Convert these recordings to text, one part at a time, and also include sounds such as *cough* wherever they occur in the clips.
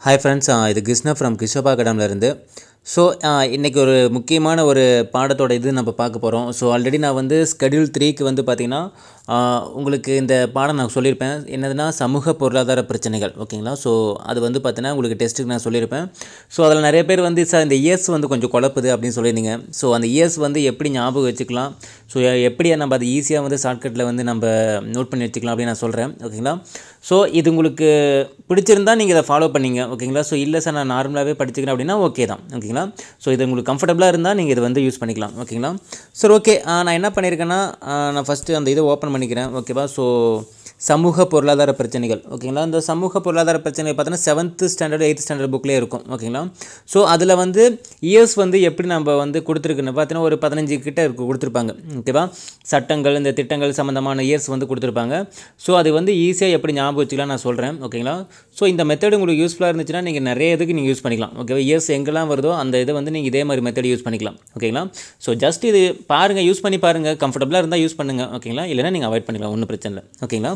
Hi friends இது Krishna from கிருஷ்ணபா கடம்லேருந்து ஸோ இன்றைக்கி ஒரு முக்கியமான ஒரு பாடத்தோட இது நம்ம பார்க்க போகிறோம் ஸோ ஆல்ரெடி நான் வந்து ஸ்கெடியூல் த்ரீக்கு வந்து பார்த்திங்கன்னா உங்களுக்கு இந்த பாடம் நான் சொல்லியிருப்பேன். என்னதுன்னா சமூக பொருளாதார பிரச்சனைகள் ஓகேங்களா? ஸோ அது வந்து பார்த்தீங்கன்னா உங்களுக்கு டெஸ்ட்டுக்கு நான் சொல்லியிருப்பேன். ஸோ அதில் நிறைய பேர் வந்து சார் இந்த இயர்ஸ் வந்து கொஞ்சம் குழப்புது அப்படின்னு சொல்லியிருந்தீங்க. ஸோ அந்த இயர்ஸ் வந்து எப்படி ஞாபகம் வச்சுக்கலாம்? ஸோ எப்படி நம்ம அதை ஈஸியாக வந்து ஷார்ட்கட்டில் வந்து நம்ம நோட் பண்ணி வச்சுக்கலாம் அப்படின்னு நான் சொல்கிறேன் ஓகேங்களா? ஸோ இது உங்களுக்கு பிடிச்சிருந்தா நீங்கள் இதை ஃபாலோ பண்ணீங்க ஓகேங்களா? ஸோ இல்லை சார் நான் நார்மலாகவே படிச்சுக்கிறேன் அப்படின்னா ஓகே தான் ஓகேங்களா? ஸோ இது உங்களுக்கு கம்ஃபர்டபுளாக இருந்தால் நீங்கள் இதை வந்து யூஸ் பண்ணிக்கலாம் ஓகேங்களா? சரி ஓகே நான் என்ன பண்ணியிருக்கேன்னா நான் ஃபஸ்ட்டு அந்த இதை ஓப்பன் பண்ணிக்கிறேன். ஓகேவா ஸோ சமூக பொருளாதார பிரச்சனைகள். ஓகேங்களா இந்த சமூக பொருளாதார பிரச்சனை பார்த்தீங்கன்னா செவன்த்து ஸ்டாண்டர்ட் எயித்து ஸ்டாண்டர்ட் புக்லேயே இருக்கும். ஓகேங்களா ஸோ அதில் வந்து இயர்ஸ் வந்து எப்படி நம்ம வந்து கொடுத்துருக்குன்னு பார்த்தீங்கன்னா ஒரு பதினஞ்சு கிட்ட இருக்கு கொடுத்துருப்பாங்க. ஓகேவா சட்டங்கள் இந்த திட்டங்கள் சம்மந்தமான இயர்ஸ் வந்து கொடுத்துருப்பாங்க. ஸோ அது வந்து ஈஸியாக எப்படி ஞாபகம் வச்சுக்கலாம் நான் சொல்கிறேன் ஓகேங்களா ஸோ இந்த மெத்தட் உங்களுக்கு யூஸ்ஃபுல்லாக இருந்துச்சுன்னா நீங்கள் நிறைய இதுக்கு நீங்கள் யூஸ் பண்ணிக்கலாம். ஓகேவா இயர்ஸ் எங்கெல்லாம் வருதோ அந்த இதை வந்து நீங்கள் இதே மாதிரி மெத்தட் யூஸ் பண்ணிக்கலாம். ஓகேங்களா ஸோ ஜஸ்ட் இது பாருங்கள் யூஸ் பண்ணி பாருங்கள் கம்ஃபர்டபுளாக இருந்தால் யூஸ் பண்ணுங்கள் ஓகேங்களா இல்லைன்னா நீங்கள் அவாய்ட் பண்ணிக்கலாம். ஒன்றும் பிரச்சனை இல்லை. ஓகேங்களா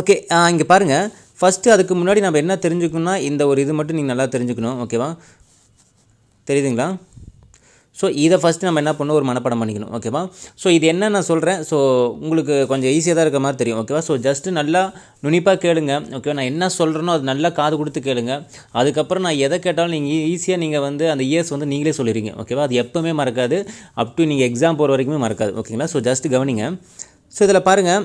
ஓகே இங்கே பாருங்கள் ஃபஸ்ட்டு அதுக்கு முன்னாடி நம்ம என்ன தெரிஞ்சுக்கணும்னா இந்த ஒரு இது மட்டும் நீங்கள் நல்லா தெரிஞ்சுக்கணும். ஓகேவா தெரியுதுங்களா? ஸோ இதை ஃபஸ்ட்டு நம்ம என்ன பண்ணணும்? ஒரு மனப்பாடம் பண்ணிக்கணும். ஓகேவா ஸோ இது என்ன நான் சொல்கிறேன் ஸோ உங்களுக்கு கொஞ்சம் ஈஸியாக தான் இருக்க மாதிரி தெரியும். ஓகேவா ஸோ ஜஸ்ட்டு நல்லா நுனிப்பாக கேளுங்க. ஓகேவா நான் என்ன சொல்கிறேனோ அது நல்லா காது கொடுத்து கேளுங்க. அதுக்கப்புறம் நான் எதை கேட்டாலும் நீங்கள் ஈஸியாக நீங்கள் வந்து அந்த இயர்ஸ் வந்து நீங்களே சொல்லிடுங்க ஓகேவா அது எப்போவுமே மறக்காது. அப் டு நீங்கள் எக்ஸாம் போகிற வரைக்குமே மறக்காது. ஓகேங்களா ஸோ ஜஸ்ட் கவனிங்க. ஸோ இதில் பாருங்கள்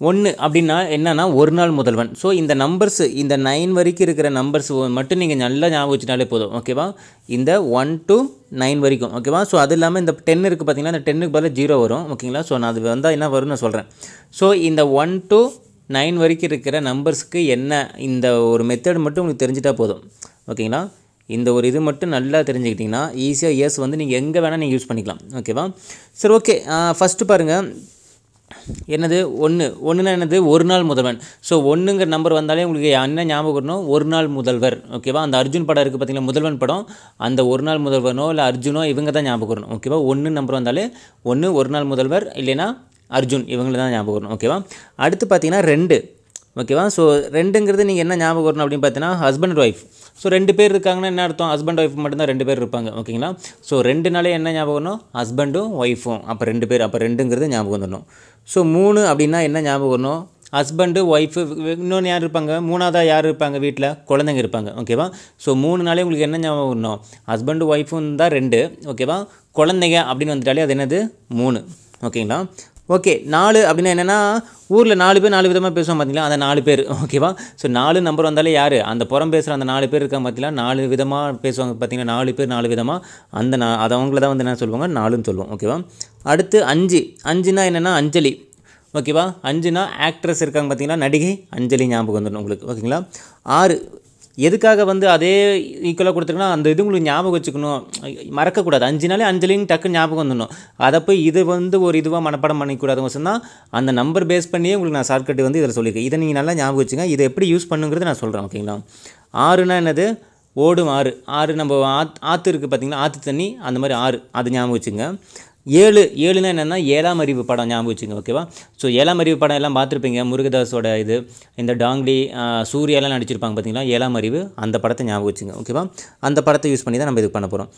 ஒன்று அப்படின்னா என்னன்னா ஒரு நாள் முதல்வன். ஸோ இந்த நம்பர்ஸ் இந்த நைன் வரைக்கும் இருக்கிற நம்பர்ஸ் மட்டும் நீங்கள் நல்லா ஞாபகம் வச்சுட்டாலே போதும் ஓகேவா இந்த ஒன் டு நைன் வரைக்கும் ஓகேவா ஸோ அது இல்லாமல் இந்த டென் இருக்குது பார்த்தீங்கன்னா இந்த டென்னுக்கு பதிலாக ஜீரோ வரும் ஓகேங்களா ஸோ நான் அது வந்தால் என்ன வரும்னு சொல்கிறேன் ஸோ இந்த ஒன் டு நைன் வரைக்கும் இருக்கிற நம்பர்ஸ்க்கு என்ன இந்த ஒரு மெத்தட் மட்டும் உங்களுக்கு தெரிஞ்சிட்டா போதும் ஓகேங்களா இந்த ஒரு இது மட்டும் நல்லா தெரிஞ்சுக்கிட்டிங்கன்னா ஈஸியாக இயர்ஸ் வந்து நீங்கள் எங்கே வேணால் நீங்கள் யூஸ் பண்ணிக்கலாம் ஓகேவா சரி ஓகே ஃபஸ்ட்டு பாருங்கள் என்னது? ஒன்று ஒன்றுனா என்னது? ஒரு நாள் முதல்வன். ஸோ ஒன்றுங்கிற நம்பர் வந்தாலே உங்களுக்கு என்ன ஞாபகம் வரணும்? ஒரு நாள் முதல்வர். ஓகேவா அந்த அர்ஜுன் படம் இருக்குது பார்த்தீங்களா முதல்வன் படம். அந்த ஒரு நாள் முதல்வனோ இல்லை அர்ஜுனோ இவங்க தான் ஞாபகம் வரணும். ஓகேவா ஒன்று நம்பர் வந்தாலே ஒன்று ஒரு நாள் முதல்வர் இல்லைன்னா அர்ஜுன். இவங்கள தான் ஞாபகம் வரணும். ஓகேவா அடுத்து பார்த்தீங்கன்னா ரெண்டு. ஓகேவா ஸோ ரெண்டுங்கிறது நீங்கள் என்ன ஞாபகம் வரணும் அப்படின்னு பார்த்தீங்கன்னா ஹஸ்பண்ட் ஒய்ஃப் ஸோ ரெண்டு பேர் இருக்காங்கன்னா என்ன அர்த்தம்? ஹஸ்பண்ட் ஒய்ஃப் மட்டும்தான் ரெண்டு பேர் இருப்பாங்க. ஓகேங்களா ஸோ ரெண்டு நாளே என்ன ஞாபகம் வரணும்? ஹஸ்பண்டும் ஒய்ஃபும் அப்போ ரெண்டு பேர் அப்போ ரெண்டுங்கிறது ஞாபகம் வரணும். ஸோ மூணு அப்படின்னா என்ன ஞாபகம் வரணும்? ஹஸ்பண்டு ஒய்ஃபு இன்னொன்று யார் இருப்பாங்க? மூணாவதாக யார் இருப்பாங்க வீட்டில் குழந்தைங்க இருப்பாங்க. ஓகேவா ஸோ மூணு நாளே உங்களுக்கு என்ன ஞாபகம் வரணும்? ஹஸ்பண்டு ஒய்ஃபும் தான் ரெண்டு. ஓகேவா குழந்தைங்க அப்படின்னு வந்துட்டாலே அது என்னது? மூணு. ஓகேங்களா ஓகே நாலு அப்படின்னா என்னென்னா ஊரில் நாலு பேர் நாலு விதமாக பேசுவோம் பார்த்தீங்களா அந்த நாலு பேர். *laughs* ஓகேவா ஸோ நாலு நம்பர் வந்தாலே யார்? அந்த புறம் பேசுகிற அந்த நாலு பேர் இருக்காங்க பார்த்தீங்களா நாலு விதமாக பேசுவாங்க பார்த்தீங்கன்னா நாலு பேர் நாலு விதமாக அந்த நா அது அவங்கள தான் வந்து என்ன சொல்லுவாங்க? நாலுன்னு சொல்லுவோம். ஓகேவா அடுத்து அஞ்சு. அஞ்சுனா என்னென்னா அஞ்சலி. ஓகேவா அஞ்சுனா ஆக்ட்ரஸ் இருக்காங்க பார்த்தீங்கன்னா நடிகை அஞ்சலி ஞாபகம் வந்துடும் உங்களுக்கு. ஓகேங்களா ஆறு. எதுக்காக வந்து அதே ஈக்குவலாக கொடுத்துருக்குன்னா அந்த இது உங்களுக்கு ஞாபகம் வச்சுக்கணும். மறக்கக்கூடாது. அஞ்சு நாளே அஞ்சலின்னு டக்குன்னு ஞாபகம் வந்துடணும். அதை போய் இது வந்து ஒரு இதுவாக மனப்பாடம் பண்ணிக்கூடாது சொன்னால் அந்த நம்பர் பேஸ் பண்ணியே உங்களுக்கு நான் ஷார்ட்கட் வந்து இதில் சொல்லியிருக்கேன் இதை நீங்கள் நல்லா ஞாபகம் வச்சுங்க இதை எப்படி யூஸ் பண்ணுங்கிறது நான் சொல்கிறேன் ஓகேங்களா ஆறுனா என்னது? ஓடும் ஆறு. ஆறு நம்ம ஆத் ஆற்று இருக்குது பார்த்தீங்கன்னா ஆற்று தண்ணி அந்த மாதிரி ஆறு. அது ஞாபகம் வச்சுங்க ஏழு ஏழுனா என்னென்னா ஏழாம் அறிவு படம் ஞாபகம் வச்சுங்க ஓகேவா ஸோ ஏழாம் அறிவு படம் எல்லாம் பார்த்துருப்பீங்க முருகதாஸோட இது இந்த டாங்லி சூர்யாலாம் நடிச்சிருப்பாங்க பார்த்தீங்களா? ஏழாம் அறிவு அந்த படத்தை ஞாபகம் வச்சுங்க ஓகேவா அந்த படத்தை யூஸ் பண்ணி தான் நம்ம இது பண்ண போகிறோம்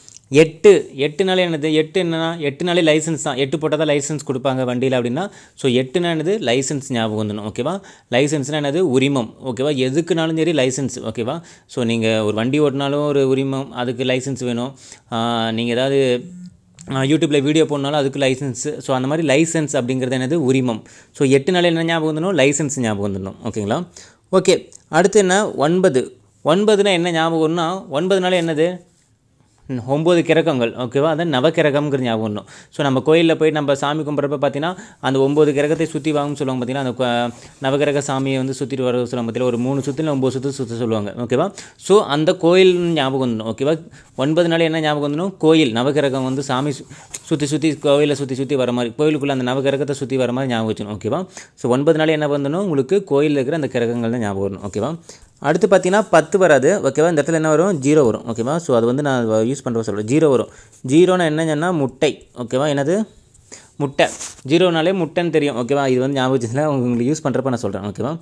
எட்டு எட்டு நாளே என்னது? எட்டு என்னன்னா எட்டு நாளே லைசன்ஸ் தான். எட்டு போட்டால் தான் லைசன்ஸ் கொடுப்பாங்க வண்டியில் அப்படின்னா. ஸோ எட்டுனா என்னது? லைசன்ஸ் ஞாபகம் வந்துடும் ஓகேவா லைசன்ஸ்னால் என்னது? உரிமம் ஓகேவா எதுக்குனாலும் சரி லைசன்ஸ் ஓகேவா ஸோ நீங்கள் ஒரு வண்டி ஓட்டினாலும் ஒரு உரிமம் அதுக்கு லைசன்ஸ் வேணும். நீங்கள் ஏதாவது யூடியூப்பில் வீடியோ போடணுனாலும் அதுக்கு லைசன்ஸ் ஸோ அந்த மாதிரி லைசன்ஸ் அப்படிங்கிறது என்னது? உரிமம். ஸோ எட்டு நாள் என்ன ஞாபகம் வந்துடணும்? லைசன்ஸ் ஞாபகம் வந்துடணும். ஓகேங்களா ஓகே அடுத்து என்ன? ஒன்பது. ஒன்பதுனா என்ன ஞாபகம்னா ஒன்பதுனால ஒன்பது நாள் என்னது? ஒம்பது கிரகங்கள் ஓகேவா அதான் நவக்கிரகம்ங்கிற ஞாபகம் வரணும். ஸோ நம்ம கோயிலில் போய் நம்ம சாமி கும்பிட்றப்ப பார்த்தீங்கன்னா அந்த ஒம்பது கிரகத்தை சுற்றி வாங்கன்னு சொல்லுவாங்க பார்த்தீங்கன்னா அந்த நவகிரக சாமியை வந்து சுற்றிட்டு வர சொல்லுவாங்க பார்த்தீங்கன்னா ஒரு மூணு சுற்றில் ஒம்பது சுற்று சுற்ற சொல்லுவாங்க ஓகேவா ஸோ அந்த கோயில் ஞாபகம் வந்துடும் ஓகேவா ஒன்பது நாள் என்ன ஞாபகம் வந்துடும் கோயில் நவகிரகம் வந்து சாமி சுற்றி சுற்றி கோயிலை சுற்றி சுற்றி வர மாதிரி கோயிலுக்குள்ளே அந்த நவகிரகத்தை சுற்றி வர மாதிரி ஞாபகம் வச்சுக்கணும் ஓகேவா ஸோ ஒன்பது நாள் என்ன பண்ணணும்? உங்களுக்கு கோயிலில் இருக்கிற அந்த கிரகங்கள் தான் ஞாபகம் வரணும் ஓகேவா அடுத்து பார்த்தீங்கன்னா பத்து வராது ஓகேவா இந்த இடத்துல என்ன வரும்? ஜீரோ வரும் ஓகேவா ஸோ அது வந்து நான் யூஸ் பண்ணுற சொல்கிறேன் ஜீரோ வரும். ஜீரோனா என்னன்னா முட்டை ஓகேவா என்னது? முட்டை. ஜீரோனாலே முட்டைன்னு தெரியும் ஓகேவா இது வந்து ஞாபகம் உங்களுக்கு யூஸ் பண்ணுறப்ப நான் சொல்கிறேன் ஓகேவா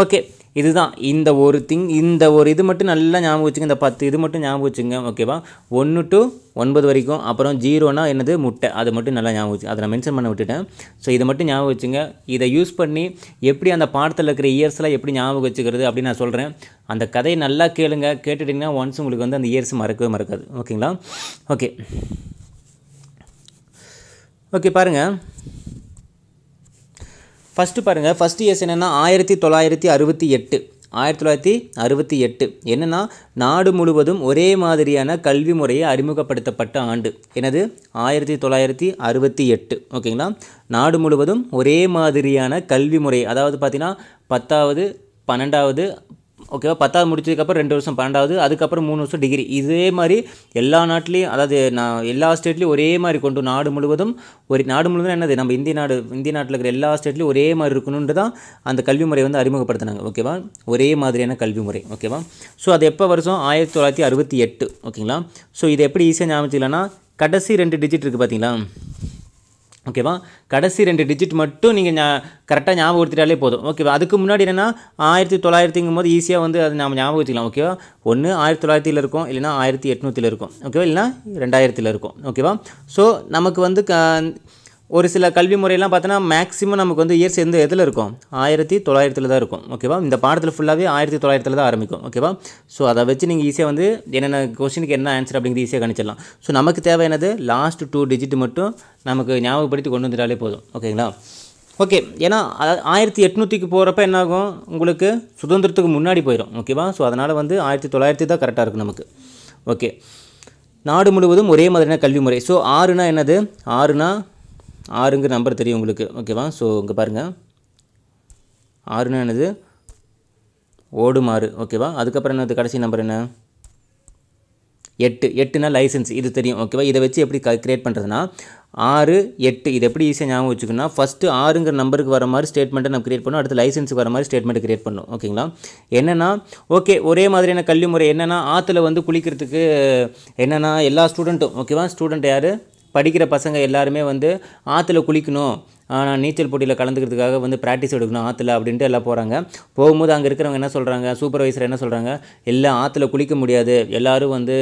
ஓகே இதுதான். இந்த ஒரு திங் இந்த ஒரு இது மட்டும் நல்லா ஞாபகம் வச்சுங்க. இந்த பத்து இது மட்டும் ஞாபகம் வச்சுங்க ஓகேவா ஒன்று டு ஒன்பது வரைக்கும் அப்புறம் ஜீரோனா என்னது? முட்டை. அது மட்டும் நல்லா ஞாபகம் வச்சு அதை நான் மென்ஷன் பண்ண விட்டுட்டேன். ஸோ இதை மட்டும் ஞாபகம் வச்சுங்க. இதை யூஸ் பண்ணி எப்படி அந்த பாடத்தில் இருக்கிற இயர்ஸ்லாம் எப்படி ஞாபகம் வச்சுக்கிறது அப்படின்னு நான் சொல்கிறேன் அந்த கதையை நல்லா கேளுங்க. கேட்டுட்டிங்கன்னா ஒன்ஸ் உங்களுக்கு வந்து அந்த இயர்ஸ் மறக்கவே மறக்காது. ஓகேங்களா ஓகே ஓகே பாருங்கள் ஃபஸ்ட்டு பாருங்கள் ஃபஸ்ட் இயர்ஸ் என்னென்னா ஆயிரத்தி தொள்ளாயிரத்தி அறுபத்தி எட்டு. ஆயிரத்தி தொள்ளாயிரத்தி அறுபத்தி எட்டு. என்னென்னா நாடு முழுவதும் ஒரே மாதிரியான கல்வி முறையை அறிமுகப்படுத்தப்பட்ட ஆண்டு. எனது ஆயிரத்தி தொள்ளாயிரத்தி அறுபத்தி எட்டு. ஓகேங்களா? நாடு முழுவதும் ஒரே மாதிரியான கல்வி முறை அதாவது பார்த்திங்கன்னா பத்தாவது பன்னெண்டாவது ஓகேவா பத்தாவது முடிச்சதுக்கப்புறம் ரெண்டு வருஷம் பன்னெண்டாவது அதுக்கப்புறம் மூணு வருஷம் டிகிரி இதே மாதிரி எல்லா நாட்டிலையும் அதாவது நான் எல்லா ஸ்டேட்லேயும் ஒரே மாதிரி கொண்டு நாடு முழுவதும் ஒரு நாடு முழுவதும் என்னது நம்ம இந்திய நாடு இந்திய நாட்டில் இருக்கிற எல்லா ஸ்டேட்லையும் ஒரே மாதிரி இருக்கணுன்ட்டு தான் அந்த கல்வி முறை வந்து அறிமுகப்படுத்தினாங்க. ஓகேவா ஒரே மாதிரியான கல்வி முறை. ஓகேவா ஸோ அது எப்போ வருஷம்? ஆயிரத்தி தொள்ளாயிரத்தி அறுபத்தி எட்டு. ஓகேங்களா ஸோ இது எப்படி ஈஸியாக ஞாபகத்துலன்னா கடைசி ரெண்டு டிஜிட் இருக்குது பார்த்தீங்களா ஓகேவா கடைசி ரெண்டு டிஜிட் மட்டும் நீங்கள் ஞா கரெக்டாக ஞாபகப்படுத்திட்டாலே போதும். ஓகேவா அதுக்கு முன்னாடி என்னென்னா ஆயிரத்தி தொள்ளாயிரத்திங்கும் போது ஈஸியாக வந்து அது நம்ம ஞாபகம் வச்சுக்கலாம் ஓகேவா ஒன்று ஆயிரத்தி தொள்ளாயிரத்தில் இருக்கும் இல்லைனா ஆயிரத்தி எட்நூற்றில் இருக்கும். ஓகேவா இல்லைனா ரெண்டாயிரத்தில் இருக்கும். ஓகேவா ஸோ நமக்கு வந்து க ஒரு சில கல்வி முறையெல்லாம் பார்த்தோன்னா மேக்ஸிமம் நமக்கு வந்து இயர்ஸ் எந்த எதில் இருக்கும்? ஆயிரத்தி தொள்ளாயிரத்தில் தான் இருக்கும். ஓகேவா இந்த பாடத்தில் ஃபுல்லாகவே ஆயிரத்தி தொள்ளாயிரத்தில் தான் ஆரம்பிக்கும். ஓகேவா ஸோ அதை வச்சு நீங்கள் ஈஸியாக வந்து என்னென்ன கொஸ்டினுக்கு என்ன ஆன்சர் அப்படிங்கிறது ஈஸியாக கணிச்சிடலாம். ஸோ நமக்கு தேவையானது லாஸ்ட் டூ டிஜிட் மட்டும் நமக்கு ஞாபகப்படுத்தி கொண்டு வந்துட்டாலே போதும். ஓகேங்களா ஓகே ஏன்னா ஆயிரத்தி எட்நூற்றிக்கு போகிறப்ப என்னாகும்? உங்களுக்கு சுதந்திரத்துக்கு முன்னாடி போயிடும் ஓகேவா ஸோ அதனால் வந்து ஆயிரத்தி தொள்ளாயிரத்தி தான் கரெக்டாக இருக்கும் நமக்கு. ஓகே நாடு முழுவதும் ஒரே மாதிரியான கல்வி முறை. ஸோ ஆறுனா என்னது? ஆறுனா ஆறுங்கிற நம்பர் தெரியும் உங்களுக்கு. ஓகேவா? ஸோ இங்கே பாருங்கள் ஆறுனா என்னது? ஓடுமாறு. ஓகேவா? அதுக்கப்புறம் என்னது? கடைசி நம்பர் என்ன? எட்டு. எட்டுனா லைசன்ஸ் இது தெரியும். ஓகேவா? இதை வச்சு எப்படி க க்ரியேட் பண்ணுறதுனா ஆறு எட்டு. இது எப்படி ஈஸியாக ஞாபகம் வச்சுக்கணும்னா ஃபஸ்ட்டு ஆறுங்கிற நம்பருக்கு வர மாதிரி ஸ்டேட்மெண்ட்டை நம்ம கிரியேட் பண்ணணும். அடுத்து லைசன்ஸுக்கு வர மாதிரி ஸ்டேட்மெண்ட் கிரியேட் பண்ணணும். ஓகேங்களா? என்னென்னா ஓகே ஒரே மாதிரியான கல்வி முறை என்னென்னா ஆற்றுல வந்து குளிக்கிறதுக்கு என்னென்னா எல்லா ஸ்டூடெண்ட்டும் ஓகேவா? ஸ்டூடெண்ட் யார்? படிக்கிற பசங்க எல்லாருமே வந்து ஆற்றுல குளிக்கணும். நான் நீச்சல் போட்டியில் கலந்துக்கிறதுக்காக வந்து ப்ராக்டிஸ் எடுக்கணும் ஆற்றுல அப்படின்ட்டு எல்லாம் போகிறாங்க போகும்போது அங்கே இருக்கிறவங்க என்ன சொல்கிறாங்க சூப்பர்வைசர் என்ன சொல்கிறாங்க எல்லாம் ஆற்றுல குளிக்க முடியாது. எல்லோரும் வந்து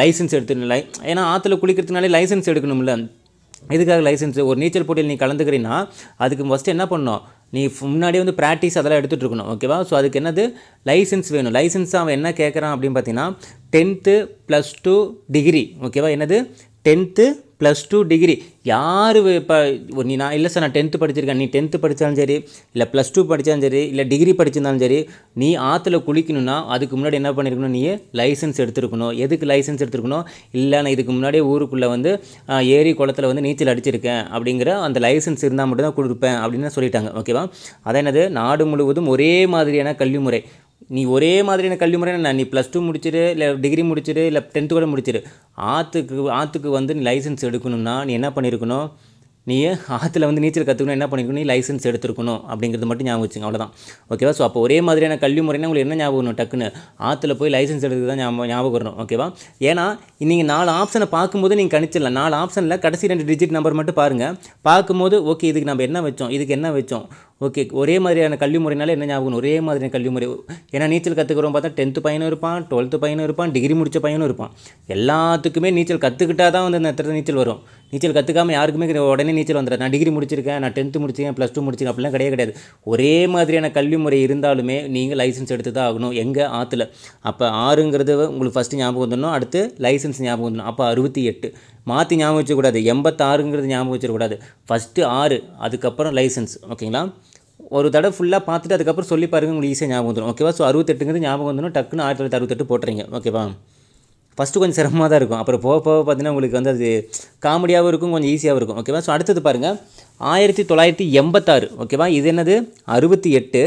லைசன்ஸ் எடுத்து லை ஏன்னா ஆற்றுல குளிக்கிறதுனாலே லைசன்ஸ் எடுக்கணும்ல. எதுக்காக லைசன்ஸ் ஒரு நீச்சல் போட்டியில் நீ கலந்துக்கிறீன்னா அதுக்கு ஃபஸ்ட்டு என்ன பண்ணணும்? நீ முன்னாடியே வந்து ப்ராக்டிஸ் அதெல்லாம் எடுத்துகிட்டு இருக்கணும் ஓகேவா ஸோ அதுக்கு என்னது? லைசன்ஸ் வேணும். லைசன்ஸ் அவன் என்ன கேட்குறான் அப்படின்னு பார்த்தீங்கன்னா டென்த்து ப்ளஸ் டூ டிகிரி ஓகேவா என்னது? டென்த்து ப்ளஸ் டூ டிகிரி யார் இப்போ நீ நான் இல்லை சார் நான் டென்த்து படிச்சிருக்கேன். நீ டென்த்து படித்தாலும் சரி இல்லை ப்ளஸ் டூ படித்தாலும் சரி இல்லை டிகிரி படிச்சிருந்தாலும் சரி நீ ஆற்றுல குளிக்கணும்னா அதுக்கு முன்னாடி என்ன பண்ணியிருக்கணும் நீ லைசன்ஸ் எடுத்துருக்கணும். எதுக்கு லைசன்ஸ் எடுத்துருக்கணும்? இல்லை நான் இதுக்கு முன்னாடியே ஊருக்குள்ளே வந்து ஏரி குளத்தில் வந்து நீச்சல் அடிச்சிருக்கேன் அப்படிங்கிற அந்த லைசன்ஸ் இருந்தால் மட்டும்தான் கொடுப்பேன் அப்படின்னு சொல்லிட்டாங்க. ஓகேவா அதான் என்னது? நாடு முழுவதும் ஒரே மாதிரியான கல்வி முறை. நீ ஒரே மாதிரியான கல்வி முறை நான் நீ ப்ளஸ் டூ முடிச்சிரு இல்லை டிகிரி முடிச்சிரு இல்லை டென்த்து கூட முடிச்சிரு. ஆற்றுக்கு ஆற்றுக்கு வந்து நீ லைசன்ஸ் எடுக்கணும்னா நீ என்ன பண்ணியிருக்கணும் நீ ஆற்றுல வந்து நீச்சல் கற்றுக்கணும் என்ன பண்ணிக்கணும்? நீ லைசன்ஸ் எடுத்துருக்கணும் அப்படிங்கிறது மட்டும் ஞாபகம் வச்சுங்க அவ்வளோதான் ஓகேவா ஸோ அப்போ ஒரே மாதிரியான கல்வி முறைனா உங்களுக்கு என்ன ஞாபகம் டக்குன்னு ஆற்றுல போய் லைசன்ஸ் எடுத்து தான் ஞாபகம் ஞாபகம் வரணும். ஓகேவா ஏன்னா நீங்கள் நாலு ஆப்ஷனை பார்க்கும்போது நீங்கள் கணிச்சிடலாம். நாலு ஆப்ஷனில் கடைசி ரெண்டு டிஜிட் நம்பர் மட்டும் பாருங்கள் பார்க்கும்போது ஓகே இதுக்கு நம்ம என்ன வச்சோம்? இதுக்கு என்ன வச்சோம்? ஓகே ஒரே மாதிரியான கல்வி முறைனால என்ன ஞாபகம்? ஒரே மாதிரியான கல்வி முறை. ஏன்னா நீச்சல் கற்றுக்கிறோம் பார்த்தா டென்த்து பையனும் இருப்பான் டுவெல்த்து பையனும் இருப்பான் டிகிரி முடித்த பையனும் இருப்பான். எல்லாத்துக்குமே நீச்சல் கற்றுக்கிட்டா தான் வந்து அந்த இடத்துல நீச்சல் வரும். நீச்சல் கற்றுக்காமல் யாருக்குமே உடனே நீச்சல் வந்துடுது நான் டிகிரி முடிச்சிருக்கேன் நான் டென்த்து முடிச்சிருக்கேன் ப்ளஸ் டூ முடிச்சிருக்கேன் அப்படிலாம் கிடையாது கிடையாது. ஒரே மாதிரியான கல்வி முறை இருந்தாலுமே நீங்கள் லைசன்ஸ் எடுத்து தான் ஆகணும் எங்கே ஆற்றுல அப்போ ஆறுங்கிறது உங்களுக்கு ஃபஸ்ட்டு ஞாபகம் வந்துடணும் அடுத்து லைசன்ஸ் ஞாபகம் வந்துடணும். அப்போ அறுபத்தி எட்டு. மாற்றி ஞாபகம் வச்சக்கூடாது எண்பத்தாறுங்கிறது ஞாபகம் வச்சிடக்கூடாது. ஃபஸ்ட்டு ஆறு அதுக்கப்புறம் லைசன்ஸ் ஓகேங்களா? ஒரு தடவை ஃபுல்லாக பார்த்துட்டு அதுக்கப்புறம் சொல்லி பாருங்க உங்களுக்கு ஈஸியாக ஞாபகம் வந்துடும் ஓகேவா ஸோ அறுபத்தெட்டுங்கிறது ஞாபகம் வந்துடும் டக்குன்னு ஆயிரத்தி தொள்ளாயிரத்தி அறுபத்தெட்டு போட்டுறீங்க. ஓகேவா ஃபஸ்ட்டு கொஞ்சம் சிரமமாக தான் இருக்கும். அப்புறம் போக போக பார்த்தீங்கன்னா உங்களுக்கு வந்து அது காமெடியாகவும் இருக்கும் கொஞ்சம் ஈஸியாகவும் இருக்கும். ஓகேவா ஸோ அடுத்தது பாருங்கள் ஆயிரத்தி தொள்ளாயிரத்தி எண்பத்தாறு. ஓகேவா இது என்னது? அறுபத்தி எட்டு.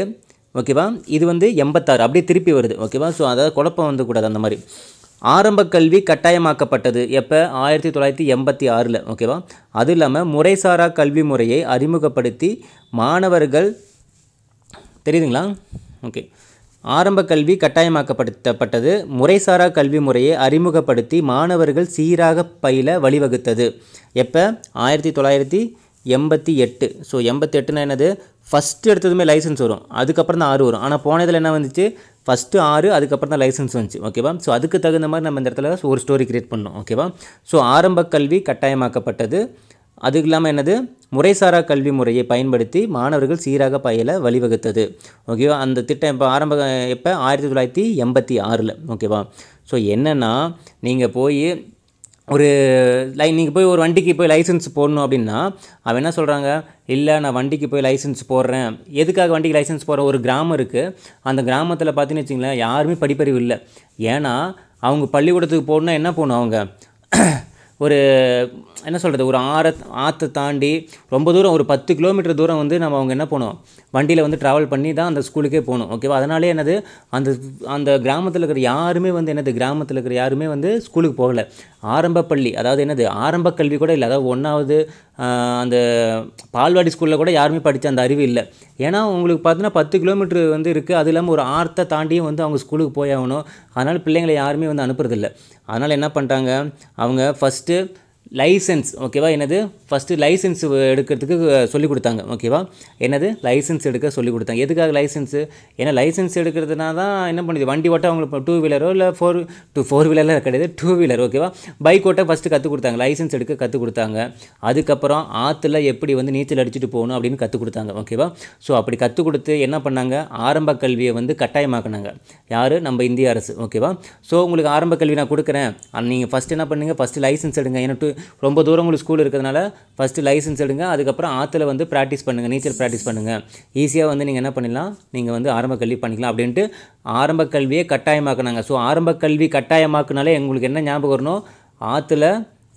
ஓகேவா இது வந்து எண்பத்தாறு. அப்படியே திருப்பி வருது. ஓகேவா ஸோ அதாவது குழப்பம் வந்துக்கூடாது அந்த மாதிரி. ஆரம்ப கல்வி கட்டாயமாக்கப்பட்டது. எப்போ? ஆயிரத்தி தொள்ளாயிரத்தி எண்பத்தி ஆறில். ஓகேவா? அதுவும் இல்லாமல் முறைசாரா கல்வி முறையை அறிமுகப்படுத்தி மாணவர்கள் தெரியுதுங்களா? ஓகே. ஆரம்ப கல்வி கட்டாயமாக்கப்படுத்தப்பட்டது முறைசாரா கல்வி முறையை அறிமுகப்படுத்தி மாணவர்கள் சீராக பயில வழிவகுத்தது. எப்போ? ஆயிரத்தி தொள்ளாயிரத்தி எண்பத்தி எட்டு. ஸோ எண்பத்தி எட்டுனா என்னது? ஃபஸ்ட்டு எடுத்ததுமே லைசன்ஸ் வரும். அதுக்கப்புறம் தான் ஆறு வரும். ஆனால் போனதில் என்ன வந்துச்சு? ஃபஸ்ட்டு ஆறு அதுக்கப்புறம் தான் லைசன்ஸ் வந்துச்சு ஓகேவா ஸோ அதுக்கு தகுந்த மாதிரி நம்ம இந்த இடத்துல ஒரு ஸ்டோரி கிரியேட் பண்ணோம் ஓகேவா ஸோ ஆரம்ப கல்வி கட்டாயமாக்கப்பட்டது. அது இல்லாமல் என்னது? முறைசாரா கல்வி முறையை பயன்படுத்தி மாணவர்கள் சீராக பயில வழிவகுத்தது ஓகேவா அந்த திட்டம் இப்போ ஆரம்ப எப்போ ஆயிரத்தி தொள்ளாயிரத்தி எண்பத்தி ஆறில் ஓகேவா ஸோ என்னென்னா நீங்கள் போய் ஒரு லை நீங்கள் போய் ஒரு வண்டிக்கு போய் லைசன்ஸ் போடணும் அப்படின்னா அவன் என்ன சொல்கிறாங்க இல்லை நான் வண்டிக்கு போய் லைசன்ஸ் போடுறேன். எதுக்காக வண்டிக்கு லைசன்ஸ் போடுற ஒரு கிராமம் இருக்குது அந்த கிராமத்தில் பார்த்தீங்கன்னு வச்சிங்களேன் யாருமே படிப்பறிவு இல்லை. ஏன்னா அவங்க பள்ளிக்கூடத்துக்கு போகணுன்னா என்ன போகணும் அவங்க? ஒரு என்ன சொல்கிறது ஒரு ஆற ஆற்றை தாண்டி ரொம்ப தூரம் ஒரு பத்து கிலோமீட்டர் தூரம் வந்து நம்ம அவங்க என்ன போகணும் வண்டியில் வந்து ட்ராவல் பண்ணி தான் அந்த ஸ்கூலுக்கே போகணும் ஓகேவா அதனாலே என்னது அந்த அந்த கிராமத்தில் இருக்கிற யாருமே வந்து என்னது கிராமத்தில் இருக்கிற யாருமே வந்து ஸ்கூலுக்கு போகலை. ஆரம்ப பள்ளி அதாவது என்னது ஆரம்ப கல்வி கூட இல்லை அதாவது ஒன்றாவது அந்த பால்வாடி ஸ்கூலில் கூட யாருமே படித்த அந்த அறிவு இல்லை. ஏன்னா உங்களுக்கு பார்த்தீங்கன்னா பத்து கிலோமீட்டர் வந்து இருக்குது அது இல்லாமல் ஒரு ஆர்த்தை தாண்டியும் வந்து அவங்க ஸ்கூலுக்கு போய் ஆகணும் அதனால் பிள்ளைங்களை யாருமே வந்து அனுப்புறதில்ல. அதனால் என்ன பண்ணுறாங்க அவங்க ஃபஸ்ட்டு லைசன்ஸ் ஓகேவா? என்னது? ஃபஸ்ட்டு லைசன்ஸ் எடுக்கிறதுக்கு சொல்லி கொடுத்தாங்க ஓகேவா? என்னது? லைசன்ஸ் எடுக்க சொல்லி கொடுத்தாங்க. எதுக்காக லைசன்ஸு ஏன்னா லைசன்ஸ் எடுக்கிறதுனா தான் என்ன பண்ணுது? வண்டி ஓட்ட அவங்களுக்கு டூ வீலரோ இல்லை ஃபோர் டூ ஃபோர் வீலரில் கிடையாது டூ வீலர் ஓகேவா? பைக் ஓட்ட ஃபஸ்ட்டு கற்றுக் கொடுத்தாங்க. லைசன்ஸ் எடுக்க கற்றுக் கொடுத்தாங்க. அதுக்கப்புறம் ஆற்றுல எப்படி வந்து நீச்சல் அடிச்சுட்டு போகணும் அப்படின்னு கற்றுக் கொடுத்தாங்க ஓகேவா? ஸோ அப்படி கற்றுக் கொடுத்து என்ன பண்ணாங்க? ஆரம்ப கல்வியை வந்து கட்டாயமாக்குனாங்க. யார்? நம்ம இந்திய அரசு ஓகேவா? ஸோ உங்களுக்கு ஆரம்ப கல்வி நான் கொடுக்குறேன். நீங்கள் ஃபஸ்ட்டு என்ன பண்ணுங்கள் ஃபஸ்ட்டு லைசன்ஸ் எடுங்க. ஏன்னா டூ ரொம்ப தூரம் உங்களுக்கு ஸ்கூல் இருக்கிறதுனால ஃபஸ்ட்டு லைசன்ஸ் எடுங்க அதுக்கப்புறம் ஆற்றுல வந்து ப்ராக்டிஸ் பண்ணுங்கள் நீச்சல் ப்ராக்டிஸ் பண்ணுங்கள் ஈஸியாக வந்து நீங்கள் என்ன பண்ணிடலாம்? நீங்கள் வந்து ஆரம்ப கல்வி பண்ணிக்கலாம் அப்படின்ட்டு ஆரம்ப கல்வியை கட்டாயமாக்குனாங்க. ஸோ ஆரம்ப கல்வி கட்டாயமாக்குனாலே எங்களுக்கு என்ன ஞாபகம் வரணும்? ஆற்றுல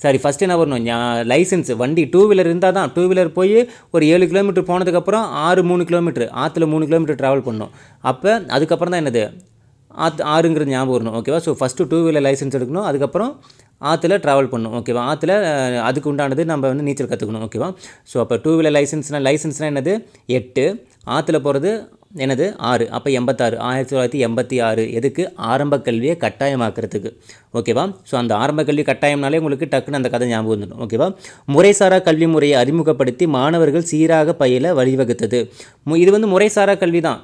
சாரி ஃபஸ்ட்டு என்ன வரணும்? லைசன்ஸ் வண்டி டூ வீலர் இருந்தால் தான் டூ வீலர் போய் ஒரு ஏழு கிலோமீட்டர் போனதுக்கப்புறம் ஆறு மூணு கிலோமீட்டர் ஆற்றுல மூணு கிலோமீட்டர் ட்ராவல் பண்ணோம் அப்போ அதுக்கப்புறம் தான் என்னது? ஆத் ஆறுங்கிறது ஞாபகம் வரணும் ஓகேவா so first two wheeler licence எடுக்கணும் அதுக்கப்புறம் ஆற்றுல ட்ராவல் பண்ணணும் ஓகேவா ஆற்றுல அதுக்கு உண்டானது நம்ம வந்து நீச்சல் கற்றுக்கணும் ஓகேவா ஸோ அப்போ டூ வீலர் லைசன்ஸ்னால் லைசன்ஸ்னால் என்னது? எட்டு. ஆற்றுல போகிறது எனது ஆறு. அப்போ எண்பத்தாறு. ஆயிரத்தி தொள்ளாயிரத்தி எண்பத்தி ஆறு. எதுக்கு? ஆரம்ப கல்வியை கட்டாயமாக்குறதுக்கு ஓகேவா ஸோ அந்த ஆரம்ப கல்வி கட்டாயம்னாலே உங்களுக்கு டக்குன்னு அந்த கதை ஞாபகம் வந்துடும் ஓகேவா முறைசாரா கல்வி முறையை அறிமுகப்படுத்தி மாணவர்கள் சீராக பயில வழிவகுத்தது. மு- இது வந்து முறைசாரா கல்வி தான்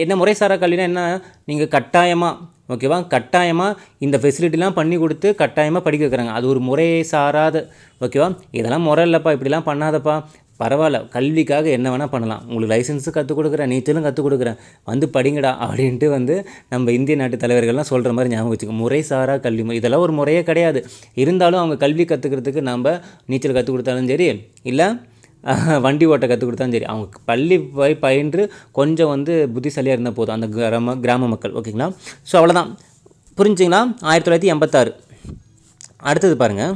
என்ன முறைசாரா கல்வினா என்ன? நீங்கள் கட்டாயமாக ஓகேவா? கட்டாயமாக இந்த ஃபெசிலிட்டிலாம் பண்ணி கொடுத்து கட்டாயமாக படிக்க வைக்கிறாங்க. அது ஒரு முறையை சாராத ஓகேவா? இதெல்லாம் முறை இல்லைப்பா இப்படிலாம் பண்ணாதப்பா. பரவாயில்ல கல்விக்காக என்ன வேணால் பண்ணலாம். உங்களுக்கு லைசன்ஸும் கற்றுக் கொடுக்குறேன் நீச்சலும் கற்றுக் கொடுக்குறேன். வந்து படிங்கடா அப்படின்ட்டு வந்து நம்ம இந்திய நாட்டு தலைவர்கள்லாம் சொல்கிற மாதிரி ஞாபகம் வச்சுக்கோ. முறைசாரா கல்வி இதெல்லாம் ஒரு முறையே கிடையாது. இருந்தாலும் அவங்க கல்வி கற்றுக்கிறதுக்கு நம்ம நீச்சல் கற்றுக் கொடுத்தாலும் சரி இல்லை *laughs* வண்டி ஓட்ட கற்றுக் கொடுத்தாலும் சரி. அவங்க பள்ளி போய் பயின்று கொஞ்சம் வந்து புத்திசாலியாக இருந்தால் போதும். அந்த கிராம கிராம மக்கள். ஓகேங்களா ஸோ அவ்வளோதான் புரிஞ்சுங்களா? ஆயிரத்தி தொள்ளாயிரத்தி எண்பத்தாறு. அடுத்தது பாருங்கள்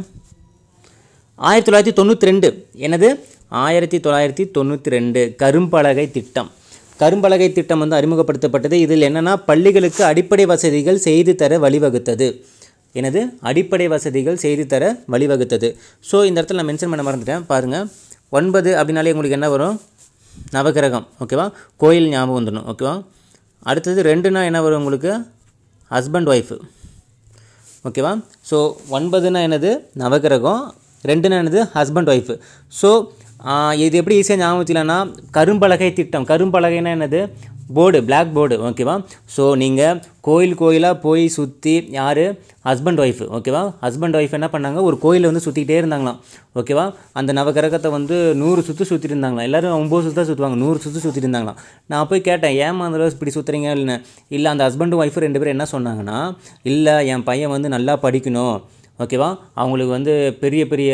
ஆயிரத்தி தொள்ளாயிரத்தி தொண்ணூற்றி ரெண்டு. எனது ஆயிரத்தி தொள்ளாயிரத்தி தொண்ணூற்றி ரெண்டு. கரும்பலகை திட்டம். கரும்பலகை திட்டம் வந்து அறிமுகப்படுத்தப்பட்டது. இதில் என்னென்னா பள்ளிகளுக்கு அடிப்படை வசதிகள் செய்து தர வழிவகுத்தது. எனது அடிப்படை வசதிகள் செய்து தர வழிவகுத்தது. ஸோ இந்த இடத்துல நான் மென்ஷன் பண்ண மறந்துட்டேன். பாருங்கள் ஒன்பது அப்படின்னாலே உங்களுக்கு என்ன வரும்? நவகிரகம் ஓகேவா கோயில் ஞாபகம் வந்துடணும். ஓகேவா அடுத்தது ரெண்டுனா என்ன வரும் உங்களுக்கு? ஹஸ்பண்ட் ஒய்ஃபு ஓகேவா ஸோ ஒன்பதுனா என்னது? நவகிரகம் ரெண்டுனா என்னது? ஹஸ்பண்ட் ஒய்ஃபு ஸோ இது எப்படி ஈஸியாக ஞாபகம் வச்சுக்கலாம்னா கரும்பலகை திட்டம். கரும்பலகைனா என்னது? போர்டு பிளாக் போர்டு ஓகேவா ஸோ நீங்கள் கோயில் கோயிலாக போய் சுற்றி யார்? ஹஸ்பண்ட் ஒய்ஃபு ஓகேவா ஹஸ்பண்ட் ஒய்ஃப் என்ன பண்ணாங்க? ஒரு கோயிலில் வந்து சுற்றிக்கிட்டே இருந்தாங்களாம் ஓகேவா அந்த நவகிரகத்தை வந்து நூறு சுற்று சுற்றிட்டு இருந்தாங்களாம். எல்லோரும் ஒம்பது சுற்று சுற்றுவாங்க நூறு சுற்று சுற்றிட்டு இருந்தாங்களாம். நான் போய் கேட்டேன் ஏமா அந்த அளவு இப்படி சுற்றுறீங்க இல்லை இல்லை அந்த ஹஸ்பண்டும் ஒய்ஃபு ரெண்டு பேரும் என்ன சொன்னாங்கன்னா இல்லை என் பையன் வந்து நல்லா படிக்கணும் ஓகேவா அவங்களுக்கு வந்து பெரிய பெரிய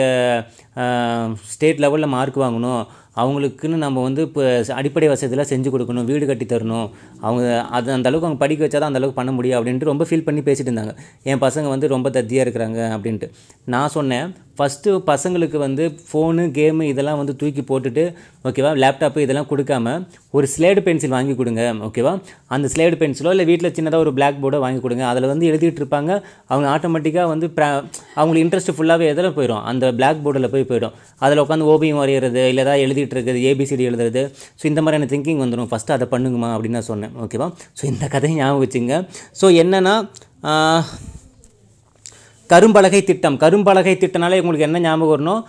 ஸ்டேட் லெவலில் மார்க் வாங்கணும். அவங்களுக்குன்னு நம்ம வந்து இப்போ அடிப்படை வசதியெல்லாம் செஞ்சு கொடுக்கணும் வீடு கட்டி தரணும். அவங்க அது அந்த அளவுக்கு அவங்க படிக்க வச்சா தான் அந்த அளவுக்கு பண்ண முடியும் அப்படின்ட்டு ரொம்ப ஃபீல் பண்ணி பேசிகிட்டு இருந்தாங்க. என் பசங்க வந்து ரொம்ப தத்தியாக இருக்கிறாங்க அப்படின்ட்டு. நான் சொன்னேன் ஃபஸ்ட்டு பசங்களுக்கு வந்து ஃபோனு கேமு இதெல்லாம் வந்து தூக்கி போட்டுட்டு ஓகேவா லேப்டாப்பு இதெல்லாம் கொடுக்காம ஒரு ஸ்லேடு பென்சில் வாங்கி கொடுங்க ஓகேவா அந்த ஸ்லேடு பென்சிலோ இல்லை வீட்டில் சின்னதாக ஒரு பிளாக் போர்டோ வாங்கி கொடுங்க. அதில் வந்து எழுதிட்டு இருப்பாங்க. அவங்க ஆட்டோமேட்டிக்காக வந்து ப்ரா அவங்களுக்கு இன்ட்ரெஸ்ட் ஃபுல்லாகவே எதில் போயிடும் அந்த பிளாக் போர்டில் போய் போயிடும். அதில் உட்காந்து ஓபியம் வரைகிறது இல்லை ஏதாவது எழுதிட்டு இருக்குது ஏபிசிடி எழுதுறது. ஸோ இந்த மாதிரியான திங்கிங் வந்துடும் ஃபஸ்ட்டு அதை பண்ணுங்கம்மா அப்படின்னு நான் சொன்னேன் ஓகேவா ஸோ இந்த கதையை ஞாபகம் வச்சுங்க. ஸோ என்னென்னா கரும்பலகை திட்டம். கரும்பலகை திட்டனாலே உங்களுக்கு என்ன ஞாபகம் வரணும்?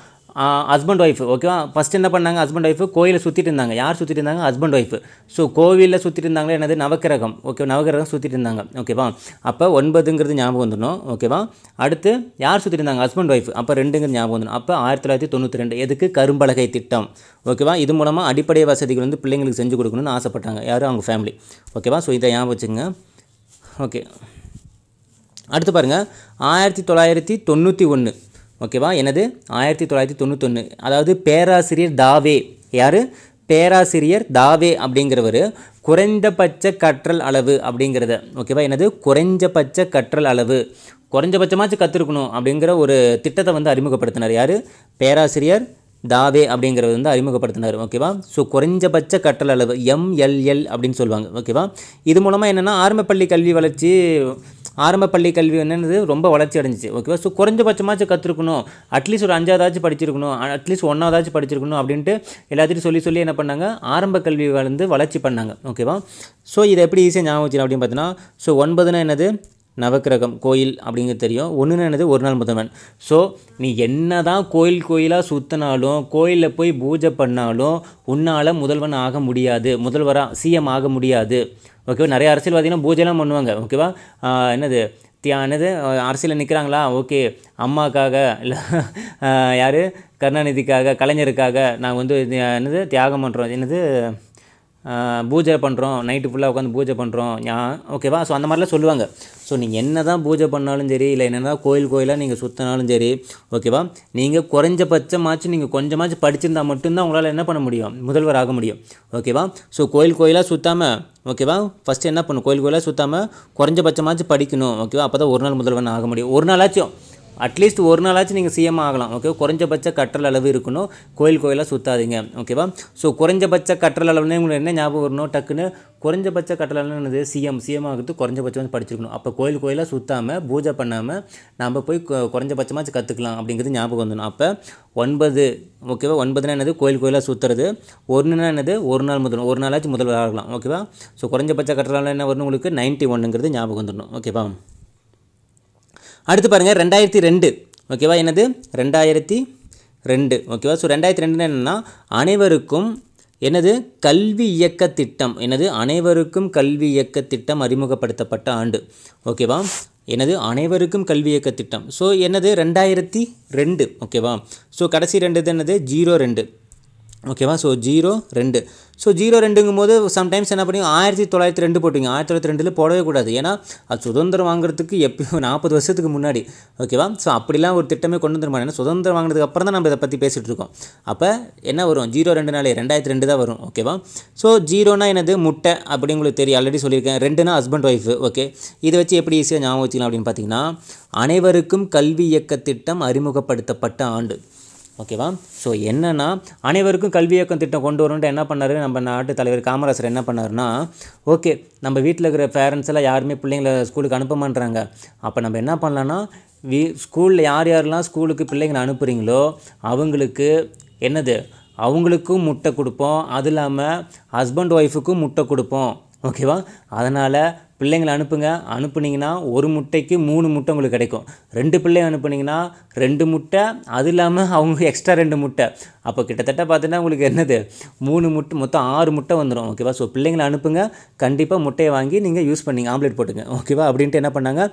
ஹஸ்பண்ட் ஒய்ஃப் ஓகேவா ஃபஸ்ட் என்ன பண்ணாங்க? ஹஸ்பண்ட் ஒய்ஃப் கோயிலை சுற்றிட்டு இருந்தாங்க. யார் சுற்றிட்டு இருந்தாங்க? ஹஸ்பண்ட் ஒய்ஃப் ஸோ கோவிலில் சுற்றிட்டு இருந்தாங்களே என்னது? நவக்கிரகம். ஓகே நவக்கிரகம் சுற்றிட்டு இருந்தாங்க. ஓகேவா அப்போ ஒன்பதுங்கிறது ஞாபகம் வந்துடணும். ஓகேவா அடுத்து யார் சுற்றிட்டு இருந்தாங்க? ஹஸ்பண்ட் ஒய்ஃப் அப்போ ரெண்டுங்கிறது ஞாபகம் வந்துடும் அப்போ ஆயிரத்தி தொள்ளாயிரத்தி தொண்ணூற்றி ரெண்டு. எதுக்கு? கரும்பலகை திட்டம். ஓகேவா இது மூலமாக அடிப்படை வசதிகள் வந்து பிள்ளைங்களுக்கு செஞ்சு கொடுக்கணும்னு ஆசைப்பட்டாங்க. யாரும் அவங்க ஃபேமிலி ஓகேவா ஸோ இதை ஞாபகம் வச்சுங்க ஓகே அடுத்து பாருங்கள் ஆயிரத்தி தொள்ளாயிரத்தி தொண்ணூற்றி ஒன்று ஓகேவா எனது ஆயிரத்தி தொள்ளாயிரத்தி தொண்ணூத்தொன்று அதாவது பேராசிரியர் தாவே. யார்? பேராசிரியர் தாவே அப்படிங்கிறவர் குறைந்தபட்ச கற்றல் அளவு அப்படிங்கிறத. ஓகேவா எனது குறைஞ்சபட்ச கற்றல் அளவு. குறைஞ்சபட்சமாச்சும் கற்றுருக்கணும் அப்படிங்கிற ஒரு திட்டத்தை வந்து அறிமுகப்படுத்தினார். யார்? பேராசிரியர் தாவே அப்படிங்கிறது வந்து அறிமுகப்படுத்தினார். ஓகேவா ஸோ குறைஞ்சபட்ச கற்றல் அளவு எம்எல்எல் அப்படின்னு சொல்லுவாங்க. ஓகேவா இது மூலமாக என்னென்னா ஆரம்பப்பள்ளி கல்வி வளர்ச்சி ஆரம்ப பள்ளி கல்வி என்னது? ரொம்ப வளர்ச்சி அடைஞ்சிச்சு. ஓகேவா ஸோ குறைஞ்சபட்சமாச்சும் கற்றுருக்கணும் அட்லீஸ்ட் ஒரு அஞ்சாவதாச்சும் படிச்சிருக்கணும். அட்லீஸ்ட் ஒன்றாவதாச்சும் படிச்சிருக்கணும் அப்படின்ட்டு எல்லாத்தையும் சொல்லி சொல்லி என்ன பண்ணாங்க? ஆரம்ப கல்வி வந்து வளர்ச்சி பண்ணாங்க. ஓகேவா ஸோ இதை எப்படி ஈஸியாக ஞாபகம் வச்சுக்கலாம் அப்படின்னு பார்த்தீங்கன்னா ஸோ ஒன்பதுனா என்னது? நவக்கிரகம் கோயில் அப்படிங்கிறது தெரியும். ஒன்றுன்னு என்னது? ஒரு நாள் முதல்வன். ஸோ நீ என்ன தான் கோயில் கோயிலாக சுற்றினாலும் கோயிலில் போய் பூஜை பண்ணாலும் உன்னால் முதல்வன் ஆக முடியாது. முதல்வராக சிஎம் ஆக முடியாது. ஓகேவா நிறைய அரசியல்வாதிகளும் பூஜைலாம் பண்ணுவாங்க. ஓகேவா என்னது? தியா என்னது? அரசியலில் நிற்கிறாங்களா ஓகே அம்மாக்காக இல்லை யார்? கருணாநிதிக்காக கலைஞருக்காக நாங்கள் வந்து என்னது? தியாகம் பண்ணுறோம் என்னது? பூஜை பண்ணுறோம் நைட்டு ஃபுல்லாக உட்காந்து பூஜை பண்ணுறோம் ஞான் ஓகேவா ஸோ அந்த மாதிரிலாம் சொல்லுவாங்க. ஸோ நீங்கள் என்ன தான் பூஜை பண்ணாலும் சரி இல்லை என்ன தான் கோயில் கோயிலாக நீங்கள் சுற்றினாலும் சரி ஓகேவா நீங்கள் குறைஞ்சபட்சமாச்சும் நீங்கள் கொஞ்சமாச்சும் படிச்சிருந்தால் மட்டும்தான் உங்களால் என்ன பண்ண முடியும்? முதல்வர் ஆக முடியும். ஓகேவா ஸோ கோயில் கோயிலாக சுற்றாமல் ஓகேவா ஃபஸ்ட்டு என்ன பண்ணணும்? கோயில் கோயிலாக சுற்றாமல் குறைஞ்சபட்சமாச்சும் படிக்கணும் ஓகேவா அப்போ தான் ஒரு நாள் முதல்வன் ஆக முடியும். ஒரு நாளாச்சும். அட்லீஸ்ட் ஒரு நாளாச்சும் நீங்கள் சிஎம் ஆகலாம் ஓகே குறைஞ்சபட்ச கற்றல் அளவு இருக்கணும். கோயில் கோயிலாக சுற்றாதீங்க ஓகேவா ஸோ குறைஞ்சபட்ச கற்றல் அளவுன்னு உங்களுக்கு என்ன ஞாபகம் வரணும்? டக்குன்னு குறைஞ்சபட்ச கற்றல் என்னது? சிஎம் சிஎம் ஆகிறது குறைஞ்சபட்சம் வந்து படிச்சிருக்கணும். அப்போ கோயில் கோயிலாக சுற்றாமல் பூஜை பண்ணாமல் நம்ம போய் கு- கற்றுக்கலாம் அப்படிங்கிறது ஞாபகம் வந்துடும் அப்போ ஒன்பது ஓகேவா ஒன்பதுனா என்னது? கோயில் கோயிலாக சுற்றுறது ஒன்றுனா என்னது? ஒரு நாள் முதல் ஒரு நாளாச்சும் முதல்வர் ஆகலாம் ஓகேவா ஸோ குறைஞ்சபட்ச கற்றல் என்ன வரணும் உங்களுக்கு? நைன்ட்டி ஒன்னுங்கிறது ஞாபகம் வந்துடணும் ஓகேவா அடுத்து பாருங்கள் ரெண்டாயிரத்தி ரெண்டு. ஓகேவா என்னது? ரெண்டாயிரத்தி ரெண்டு. ஓகேவா ஸோ ரெண்டாயிரத்தி ரெண்டுன்னு என்னென்னா அனைவருக்கும் எனது கல்வி இயக்க திட்டம். எனது அனைவருக்கும் கல்வி இயக்க திட்டம் அறிமுகப்படுத்தப்பட்ட ஆண்டு. ஓகேவா எனது அனைவருக்கும் கல்வி இயக்க திட்டம். ஸோ என்னது? ரெண்டாயிரத்தி ரெண்டு. ஓகேவா ஸோ கடைசி ரெண்டு என்னது? ஜீரோ ரெண்டு. ஓகேவா ஸோ ஜீரோ ரெண்டு. ஸோ ஜீரோ ரெண்டுங்கும் போது சம்டைம்ஸ் என்ன பண்ணி ஆயிரத்தி தொள்ளாயிரத்தி ரெண்டு போட்டுங்க ஆயிரத்தி தொள்ளாயிரத்தி ரெண்டில் போடவே கூடாது. ஏன்னா அது சுதந்திரம் வாங்குறதுக்கு எப்பயும் நாற்பது வருஷத்துக்கு முன்னாடி. ஓகேவா ஸோ அப்படிலாம் ஒரு திட்டமே கொண்டு வந்துருமா ஏன்னா சுதந்திரம் வாங்கினதுக்கு அப்புறம் தான் நம்ம இதை பற்றி பேசிகிட்டு இருக்கோம். அப்போ என்ன வரும்? ஜீரோ ரெண்டு நாளே ரெண்டாயிரத்தி ரெண்டு தான் வரும். ஓகேவா ஸோ ஜீரோனா என்னது? முட்டை அப்படி உங்களுக்கு தெரியும். ஆல்ரெடி சொல்லியிருக்கேன். ரெண்டுனா ஹஸ்பண்ட் ஒய்ஃப் ஓகே இதை வச்சு எப்படி ஈஸியாக ஞாபகம் வச்சுக்கலாம் அப்படின்னு பார்த்தீங்கன்னா அனைவருக்கும் கல்வி இயக்க திட்டம் அறிமுகப்படுத்தப்பட்ட ஆண்டு. ஓகேவா? ஸோ என்னன்னா அனைவருக்கும் கல்வி இயக்கம் திட்டம் கொண்டு வரணுன்ட்டு என்ன பண்ணாரு? நம்ம நாட்டு தலைவர் காமராசர் என்ன பண்ணாருன்னா ஓகே நம்ம வீட்டில் இருக்கிற பேரண்ட்ஸ் எல்லாம் யாருமே பிள்ளைங்கள ஸ்கூலுக்கு அனுப்ப மாட்டாங்க அப்போ நம்ம என்ன பண்ணலான்னா வீ ஸ்கூலில் யார் யாரெல்லாம் ஸ்கூலுக்கு பிள்ளைங்களை அனுப்புகிறீங்களோ அவங்களுக்கு என்னது? அவங்களுக்கும் முட்டை கொடுப்போம். அது இல்லாமல் ஹஸ்பண்ட் ஒய்ஃபுக்கும் முட்டை கொடுப்போம். ஓகேவா? அதனால் பிள்ளைங்களை அனுப்புங்க. அனுப்புனீங்கன்னா ஒரு முட்டைக்கு மூணு முட்டை உங்களுக்கு கிடைக்கும். ரெண்டு பிள்ளை அனுப்புனீங்கன்னா ரெண்டு முட்டை அது இல்லாமல் அவங்க எக்ஸ்ட்ரா ரெண்டு முட்டை. அப்போ கிட்டத்தட்ட பார்த்தீங்கன்னா உங்களுக்கு என்னது? மூணு முட்டை மொத்தம் ஆறு முட்டை வந்துடும் ஓகேவா ஸோ பிள்ளைங்களை அனுப்புங்க. கண்டிப்பாக முட்டையை வாங்கி நீங்கள் யூஸ் பண்ணிங்க. ஆம்லெட் போட்டுங்க. ஓகேவா அப்படின்ட்டு என்ன பண்ணாங்க?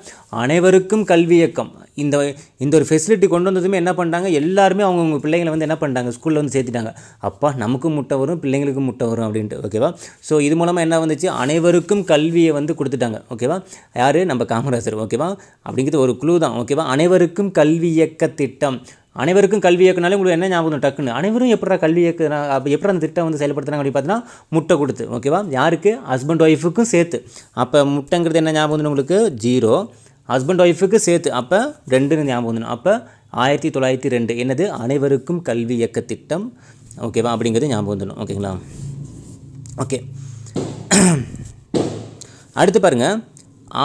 அனைவருக்கும் கல்வி இயக்கம். இந்த இந்த ஒரு ஃபெசிலிட்டி கொண்டு வந்ததுமே என்ன பண்ணுறாங்க எல்லாருமே அவங்கவுங்க பிள்ளைங்களை வந்து என்ன பண்ணிட்டாங்க? ஸ்கூலில் வந்து சேர்த்துட்டாங்க. அப்பா நமக்கும் முட்டை வரும் பிள்ளைங்களுக்கும் முட்டை வரும் அப்படின்ட்டு. ஓகேவா ஸோ இது மூலமாக என்ன வந்துச்சு? அனைவருக்கும் கல்வியை வந்து கொடுத்து கொடுத்துட்டாங்க ஓகேவா யார்? நம்ம காமராஜர் ஓகேவா அப்படிங்கிறது ஒரு குழு தான் ஓகேவா அனைவருக்கும் கல்வி இயக்க திட்டம். அனைவருக்கும் கல்வி இயக்குனாலே உங்களுக்கு என்ன ஞாபகம் டக்குனு டக்குன்னு. அனைவரும் எப்படா கல்வி இயக்க அப்போ எப்படி அந்த திட்டம் வந்து செயல்படுத்துறாங்க அப்படின்னு பார்த்தீங்கன்னா முட்டை கொடுத்து ஓகேவா யாருக்கு? ஹஸ்பண்ட் ஒய்ஃபுக்கும் சேர்த்து. அப்போ முட்டைங்கிறது என்ன ஞாபகம் உங்களுக்கு? ஜீரோ. ஹஸ்பண்ட் ஒய்ஃபுக்கு சேர்த்து. அப்போ ரெண்டுன்னு ஞாபகம் வந்துடும் அப்போ ஆயிரத்தி தொள்ளாயிரத்தி ரெண்டு. என்னது? அனைவருக்கும் கல்வி இயக்க திட்டம் ஓகேவா அப்படிங்கிறது ஞாபகம் வந்துடும் ஓகேங்களா ஓகே அடுத்து பாருங்கள்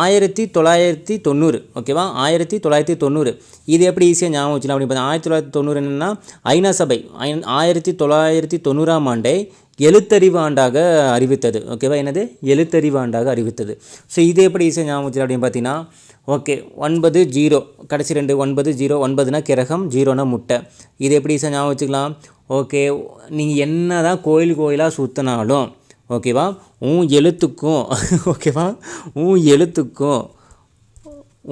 ஆயிரத்தி தொள்ளாயிரத்தி தொண்ணூறு ஓகேவா? ஆயிரத்தி தொள்ளாயிரத்தி தொண்ணூறு. இது எப்படி ஈஸியாக ஞாபகம் வச்சுக்கலாம் அப்படின்னு பார்த்தா ஆயிரத்தி தொள்ளாயிரத்தி தொண்ணூறு என்னென்னா ஐநா சபை ஐ- ஆயிரத்தி தொள்ளாயிரத்தி தொண்ணூறாம் ஆண்டை எழுத்தறிவு ஆண்டாக அறிவித்தது. ஓகேவா? என்னது? எழுத்தறிவு ஆண்டாக அறிவித்தது. ஸோ இது எப்படி ஈஸியாக ஞாபகம் வச்சுக்கலாம் அப்படின்னு பார்த்தீங்கன்னா ஓகே ஒன்பது ஜீரோ கடைசி ரெண்டு ஒன்பது ஜீரோ ஒன்பதுனா கிரகம் ஜீரோனா முட்டை. இது எப்படி ஈஸியாக ஞாபகம் வச்சுக்கலாம்? ஓகே நீங்கள் என்ன தான் கோயில் கோயிலாக சுற்றினாலும் ஓகேவா? உன் எழுத்துக்கும் ஓகேவா? உன் எழுத்துக்கும்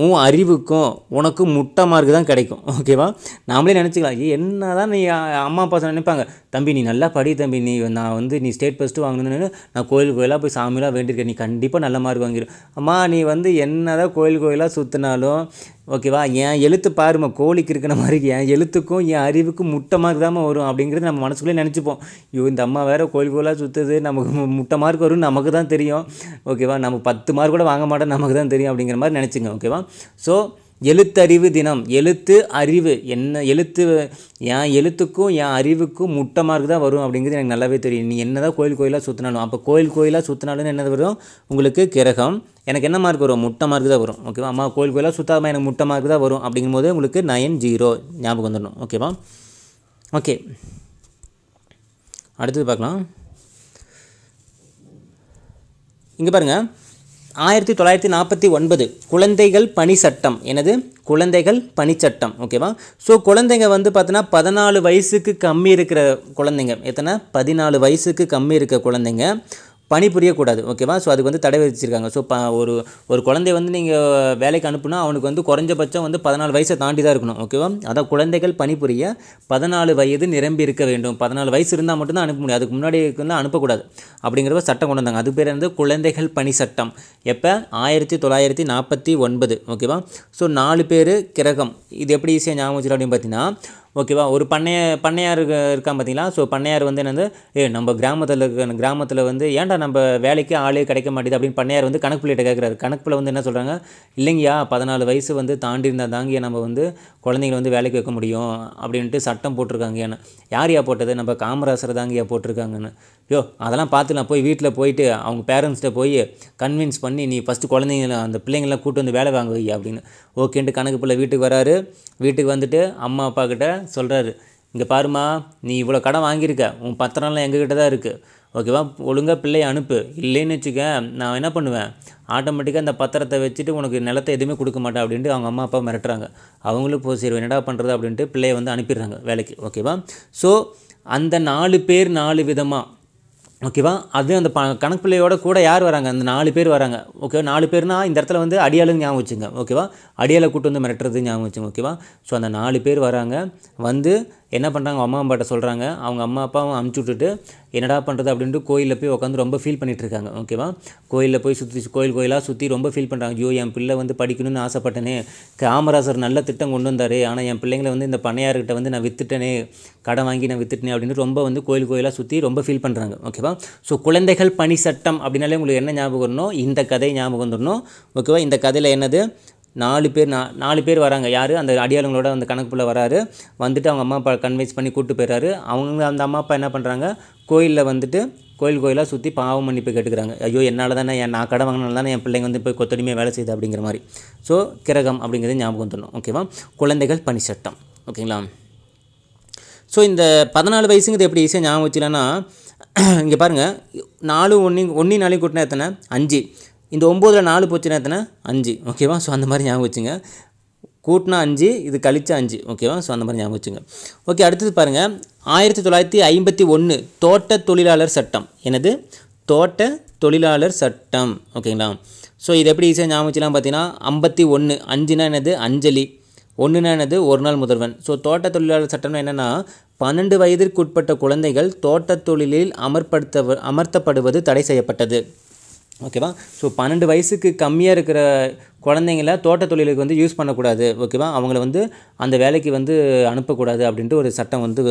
உன் அறிவுக்கும் உனக்கு முட்டை மார்க் தான் கிடைக்கும் ஓகேவா? நாமளே நினச்சிக்கலாம் என்ன தான் நீ அம்மா அப்பா நினைப்பாங்க? தம்பி நீ நல்லா படி தம்பி. நீ நான் வந்து நீ ஸ்டேட் ஃபஸ்ட்டு வாங்கணும்னு நான் கோயில் கோயிலாக போய் சாமியெலாம் வேண்டியிருக்கேன். நீ கண்டிப்பாக நல்ல மார்க் வாங்கிடும் அம்மா நீ வந்து என்ன தான் கோயில் கோயிலாக சுற்றினாலும் ஓகேவா? என் எழுத்து பாருமா கோழிக்கு இருக்கிற மாதிரி என் எழுத்துக்கும் என் அறிவுக்கும் முட்டை மார்க் தான் வரும் அப்படிங்கிறது நம்ம மனசுக்குள்ளே நினச்சிப்போம். ஐயோ இந்த அம்மா வேறு கோயில் கோயிலாக சுற்றுது நமக்கு முட்டை மார்க் வரும் நமக்கு தான் தெரியும். ஓகேவா? நம்ம பத்து மார்க் கூட வாங்க மாட்டோம் நமக்கு தான் தெரியும் அப்படிங்கிற மாதிரி நினச்சிங்க ஓகேவா? ஸோ எழுத்தறிவு தினம். எழுத்து அறிவு. என்ன எழுத்து என் எழுத்துக்கும் என் அறிவுக்கும் முட்டை மார்க் தான் வரும் அப்படிங்கிறது எனக்கு நல்லாவே தெரியும். நீ என்ன தான் கோயில் கோயிலாக சுற்றினாலும் அப்போ கோயில் கோயிலாக சுற்றினாலும் என்னது வரும்? உங்களுக்கு கிரகம். எனக்கு என்ன மார்க் வரும்? முட்டை மார்க் தான் வரும். ஓகேவா அம்மா கோயில் கோயிலாக சுத்தாமல் எனக்கு முட்டை மார்க் தான் வரும். அப்படிங்கும்போது உங்களுக்கு நயன் ஜீரோ ஞாபகம் வந்துடணும் ஓகேவா ஓகே அடுத்தது பார்க்கலாம். இங்கே பாருங்கள் ஆயிரத்தி தொள்ளாயிரத்தி நாற்பத்தி ஒன்பது குழந்தைகள் பணி சட்டம். எனது குழந்தைகள் பணிச்சட்டம் ஓகேவா ஸோ குழந்தைங்க வந்து பார்த்தீங்கன்னா பதினாலு வயசுக்கு கம்மி இருக்கிற குழந்தைங்க. எத்தனை? பதினாலு வயசுக்கு கம்மி இருக்கிற குழந்தைங்க. பணி புரியக்கூடாது ஓகேவா ஸோ அதுக்கு வந்து தடை விதிச்சிருக்காங்க. ஸோ ப ஒரு ஒரு குழந்தைய வந்து நீங்கள் வேலைக்கு அனுப்புனா அவனுக்கு வந்து குறைஞ்சபட்சம் வந்து பதினாலு வயசை தாண்டி தான் இருக்கணும் ஓகேவா அதான் குழந்தைகள் பணிபுரிய பதினாலு வயது நிரம்பி இருக்க வேண்டும். பதினாலு வயசு இருந்தால் மட்டும்தான் அனுப்ப முடியும். அதுக்கு முன்னாடி வந்து அனுப்பக்கூடாது. அப்படிங்கிறத சட்டம் கொண்டு வந்தாங்க. அது பேர் வந்து குழந்தைகள் பணி சட்டம். எப்போ? ஆயிரத்தி தொள்ளாயிரத்தி நாற்பத்தி ஒன்பது ஓகேவா ஸோ நாலு பேர் கிரகம். இது எப்படி ஈஸியாக ஞாபகம் வச்சுருக்கோம் அப்படின்னு பார்த்தீங்கன்னா ஓகேவா? ஒரு பண்ணைய பண்ணையார் இருக்க- இருக்கான் பார்த்தீங்களா ஸோ பண்ணையார் வந்து என்னது? ஏ நம்ம கிராமத்தில் இருக்க கிராமத்தில் வந்து ஏன்டா நம்ம வேலைக்கு ஆளே கிடைக்க மாட்டேது அப்படின்னு பண்ணையார் வந்து கணக்கு பிள்ளைகிட்ட கேட்குறாரு கணக்குல வந்து என்ன சொல்கிறாங்க இல்லைங்கய்யா பதினாலு வயசு வந்து தாண்டி இருந்தால் தாங்க நம்ம வந்து குழந்தைங்களை வந்து வேலைக்கு வைக்க முடியும் அப்படின்ட்டு சட்டம் போட்டிருக்காங்க ஏன்னா யார் யா போட்டது? நம்ம காமராசர் தாங்கய்யா போட்டிருக்காங்கன்னு. யோ அதெல்லாம் பார்த்துக்கலாம் போய் வீட்டில் போயிட்டு அவங்க பேரண்ட்ஸ்கிட்ட போய் கன்வின்ஸ் பண்ணி நீ ஃபஸ்ட்டு குழந்தைங்கள அந்த பிள்ளைங்களாம் கூட்டு வந்து வேலை வாங்க வை அப்படின்னு. ஓகேன்ட்டு கணக்கு பிள்ளை வீட்டுக்கு வராரு. வீட்டுக்கு வந்துட்டு அம்மா அப்பா கிட்ட சொல்கிறாரு இங்கே பாருமா நீ இவ்வளோ கடன் வாங்கியிருக்க. உன் பத்திரம்லாம் எங்ககிட்ட தான் இருக்குது ஓகேவா? ஒழுங்காக பிள்ளையை அனுப்பு. இல்லைன்னு வச்சுக்க நான் என்ன பண்ணுவேன்? ஆட்டோமேட்டிக்காக அந்த பத்திரத்தை வச்சுட்டு உனக்கு நிலத்தை எதுவுமே கொடுக்க மாட்டேன் அப்படின்ட்டு அவங்க அம்மா அப்பா மிரட்டுறாங்க. அவங்களும் போ சரி என்னடா பண்ணுறது அப்படின்ட்டு பிள்ளையை வந்து அனுப்பிடுறாங்க வேலைக்கு. ஓகேவா? ஸோ அந்த நாலு பேர் நாலு விதமாக ஓகேவா? அது அந்த ப கணக்கு பிள்ளையோட கூட யார் வராங்க? அந்த நாலு பேர் வராங்க. ஓகேவா நாலு பேர்னா இந்த இடத்துல வந்து அடியாளுங்க ஞாபகம் வச்சுங்க. ஓகேவா? அடியாளை கூட்டு வந்து மிரட்டுறது ஞாபகம் வச்சுங்க. ஓகேவா? ஸோ அந்த நாலு பேர் வராங்க. வந்து என்ன பண்ணுறாங்க அம்மா அப்பாட்ட சொல்கிறாங்க அவங்க அம்மா அப்பாவும் அமுச்சு விட்டுட்டு என்னடா பண்ணுறது அப்படின்ட்டு கோயிலில் போய் உட்காந்து ரொம்ப ஃபீல் பண்ணிகிட்ருக்காங்க இருக்காங்க. ஓகேவா கோயிலில் போய் சுற்றி கோயில் கோயிலாக சுற்றி ரொம்ப ஃபீல் பண்ணுறாங்க ஐயோ என் பிள்ளை வந்து படிக்கணும்னு ஆசைப்பட்டேனே. காமராசர் நல்ல திட்டம் கொண்டு வந்தார். ஆனால் என் பிள்ளைங்களை வந்து இந்த பண்ணையார்கிட்ட வந்து நான் வித்துட்டேனே. கடன் வாங்கி நான் வித்துட்டேனே. அப்படின்னு ரொம்ப வந்து கோயில் கோயிலாக சுற்றி ரொம்ப ஃபீல் பண்ணுறாங்க ஓகேவா ஸோ குழந்தைகள் பணி சட்டம் அப்படின்னாலே உங்களுக்கு என்ன ஞாபகம் வரணும்? இந்த கதை ஞாபகம் வந்துடணும் ஓகேவா இந்த கதையில் என்னது? நாலு பேர் நா நாலு பேர் வராங்க. யார்? அந்த அடியாளங்களோட அந்த கணக்குள்ள வராரு. வந்துட்டு அவங்க அம்மா அப்பா கன்வின்ஸ் பண்ணி கூப்பிட்டு போயிறாரு அவங்க அந்த அம்மா அப்பா என்ன பண்ணுறாங்க கோயிலில் வந்துட்டு கோயில் கோயிலாக சுற்றி பாவம் மன்னிப்பு கேட்டுக்கிறாங்க. ஐயோ என்னால் தானே என் நான் கடை வாங்கினால தானே என் பிள்ளைங்க வந்து போய் கொத்தடிமையாக வேலை செய்யுது அப்படிங்கிற மாதிரி. ஸோ கிரகம் அப்படிங்கிறது ஞாபகம் தரணும் ஓகேவா குழந்தைகள் பணி சட்டம். ஓகேங்களா ஸோ இந்த பதினாலு வயசுங்கிறது எப்படி ஈஸியாக ஞாபகம் வச்சுலன்னா இங்கே பாருங்கள் நாலு ஒன்றி ஒன்றி நாளையும் கூட்டினா எத்தனை? அஞ்சு. இந்த ஒம்போதில் நாலு போச்சுன்னா எத்தனை? அஞ்சு. ஓகேவா ஸோ அந்த மாதிரி ஞாபகம் வச்சுங்க. கூட்டினா அஞ்சு இது கழிச்சா அஞ்சு. ஓகேவா ஸோ அந்த மாதிரி ஞாபகம் வச்சுங்க. ஓகே அடுத்தது பாருங்கள் ஆயிரத்தி தொள்ளாயிரத்தி ஐம்பத்தி ஒன்று தோட்ட தொழிலாளர் சட்டம். எனது தோட்ட தொழிலாளர் சட்டம். ஓகேங்களா ஸோ இது எப்படி ஈஸியாக ஞாபகம் வச்சுலாம் பார்த்தீங்கன்னா ஐம்பத்தி ஒன்று அஞ்சுனா என்னது? அஞ்சலி. ஒன்றுனா என்னது? ஒரு நாள் முதல்வன். ஸோ தோட்ட தொழிலாளர் சட்டம்னா என்னென்னா பன்னெண்டு வயதிற்குட்பட்ட குழந்தைகள் தோட்டத் தொழிலில் அமர்படுத்த அமர்த்தப்படுவது தடை செய்யப்பட்டது. ஓகேவா? ஸோ பன்னெண்டு வயசுக்கு கம்மியாக இருக்கிற குழந்தைங்கள தோட்ட தொழிலுக்கு வந்து யூஸ் பண்ணக்கூடாது ஓகேவா அவங்கள வந்து அந்த வேலைக்கு வந்து அனுப்பக்கூடாது அப்படின்ட்டு ஒரு சட்டம் வந்து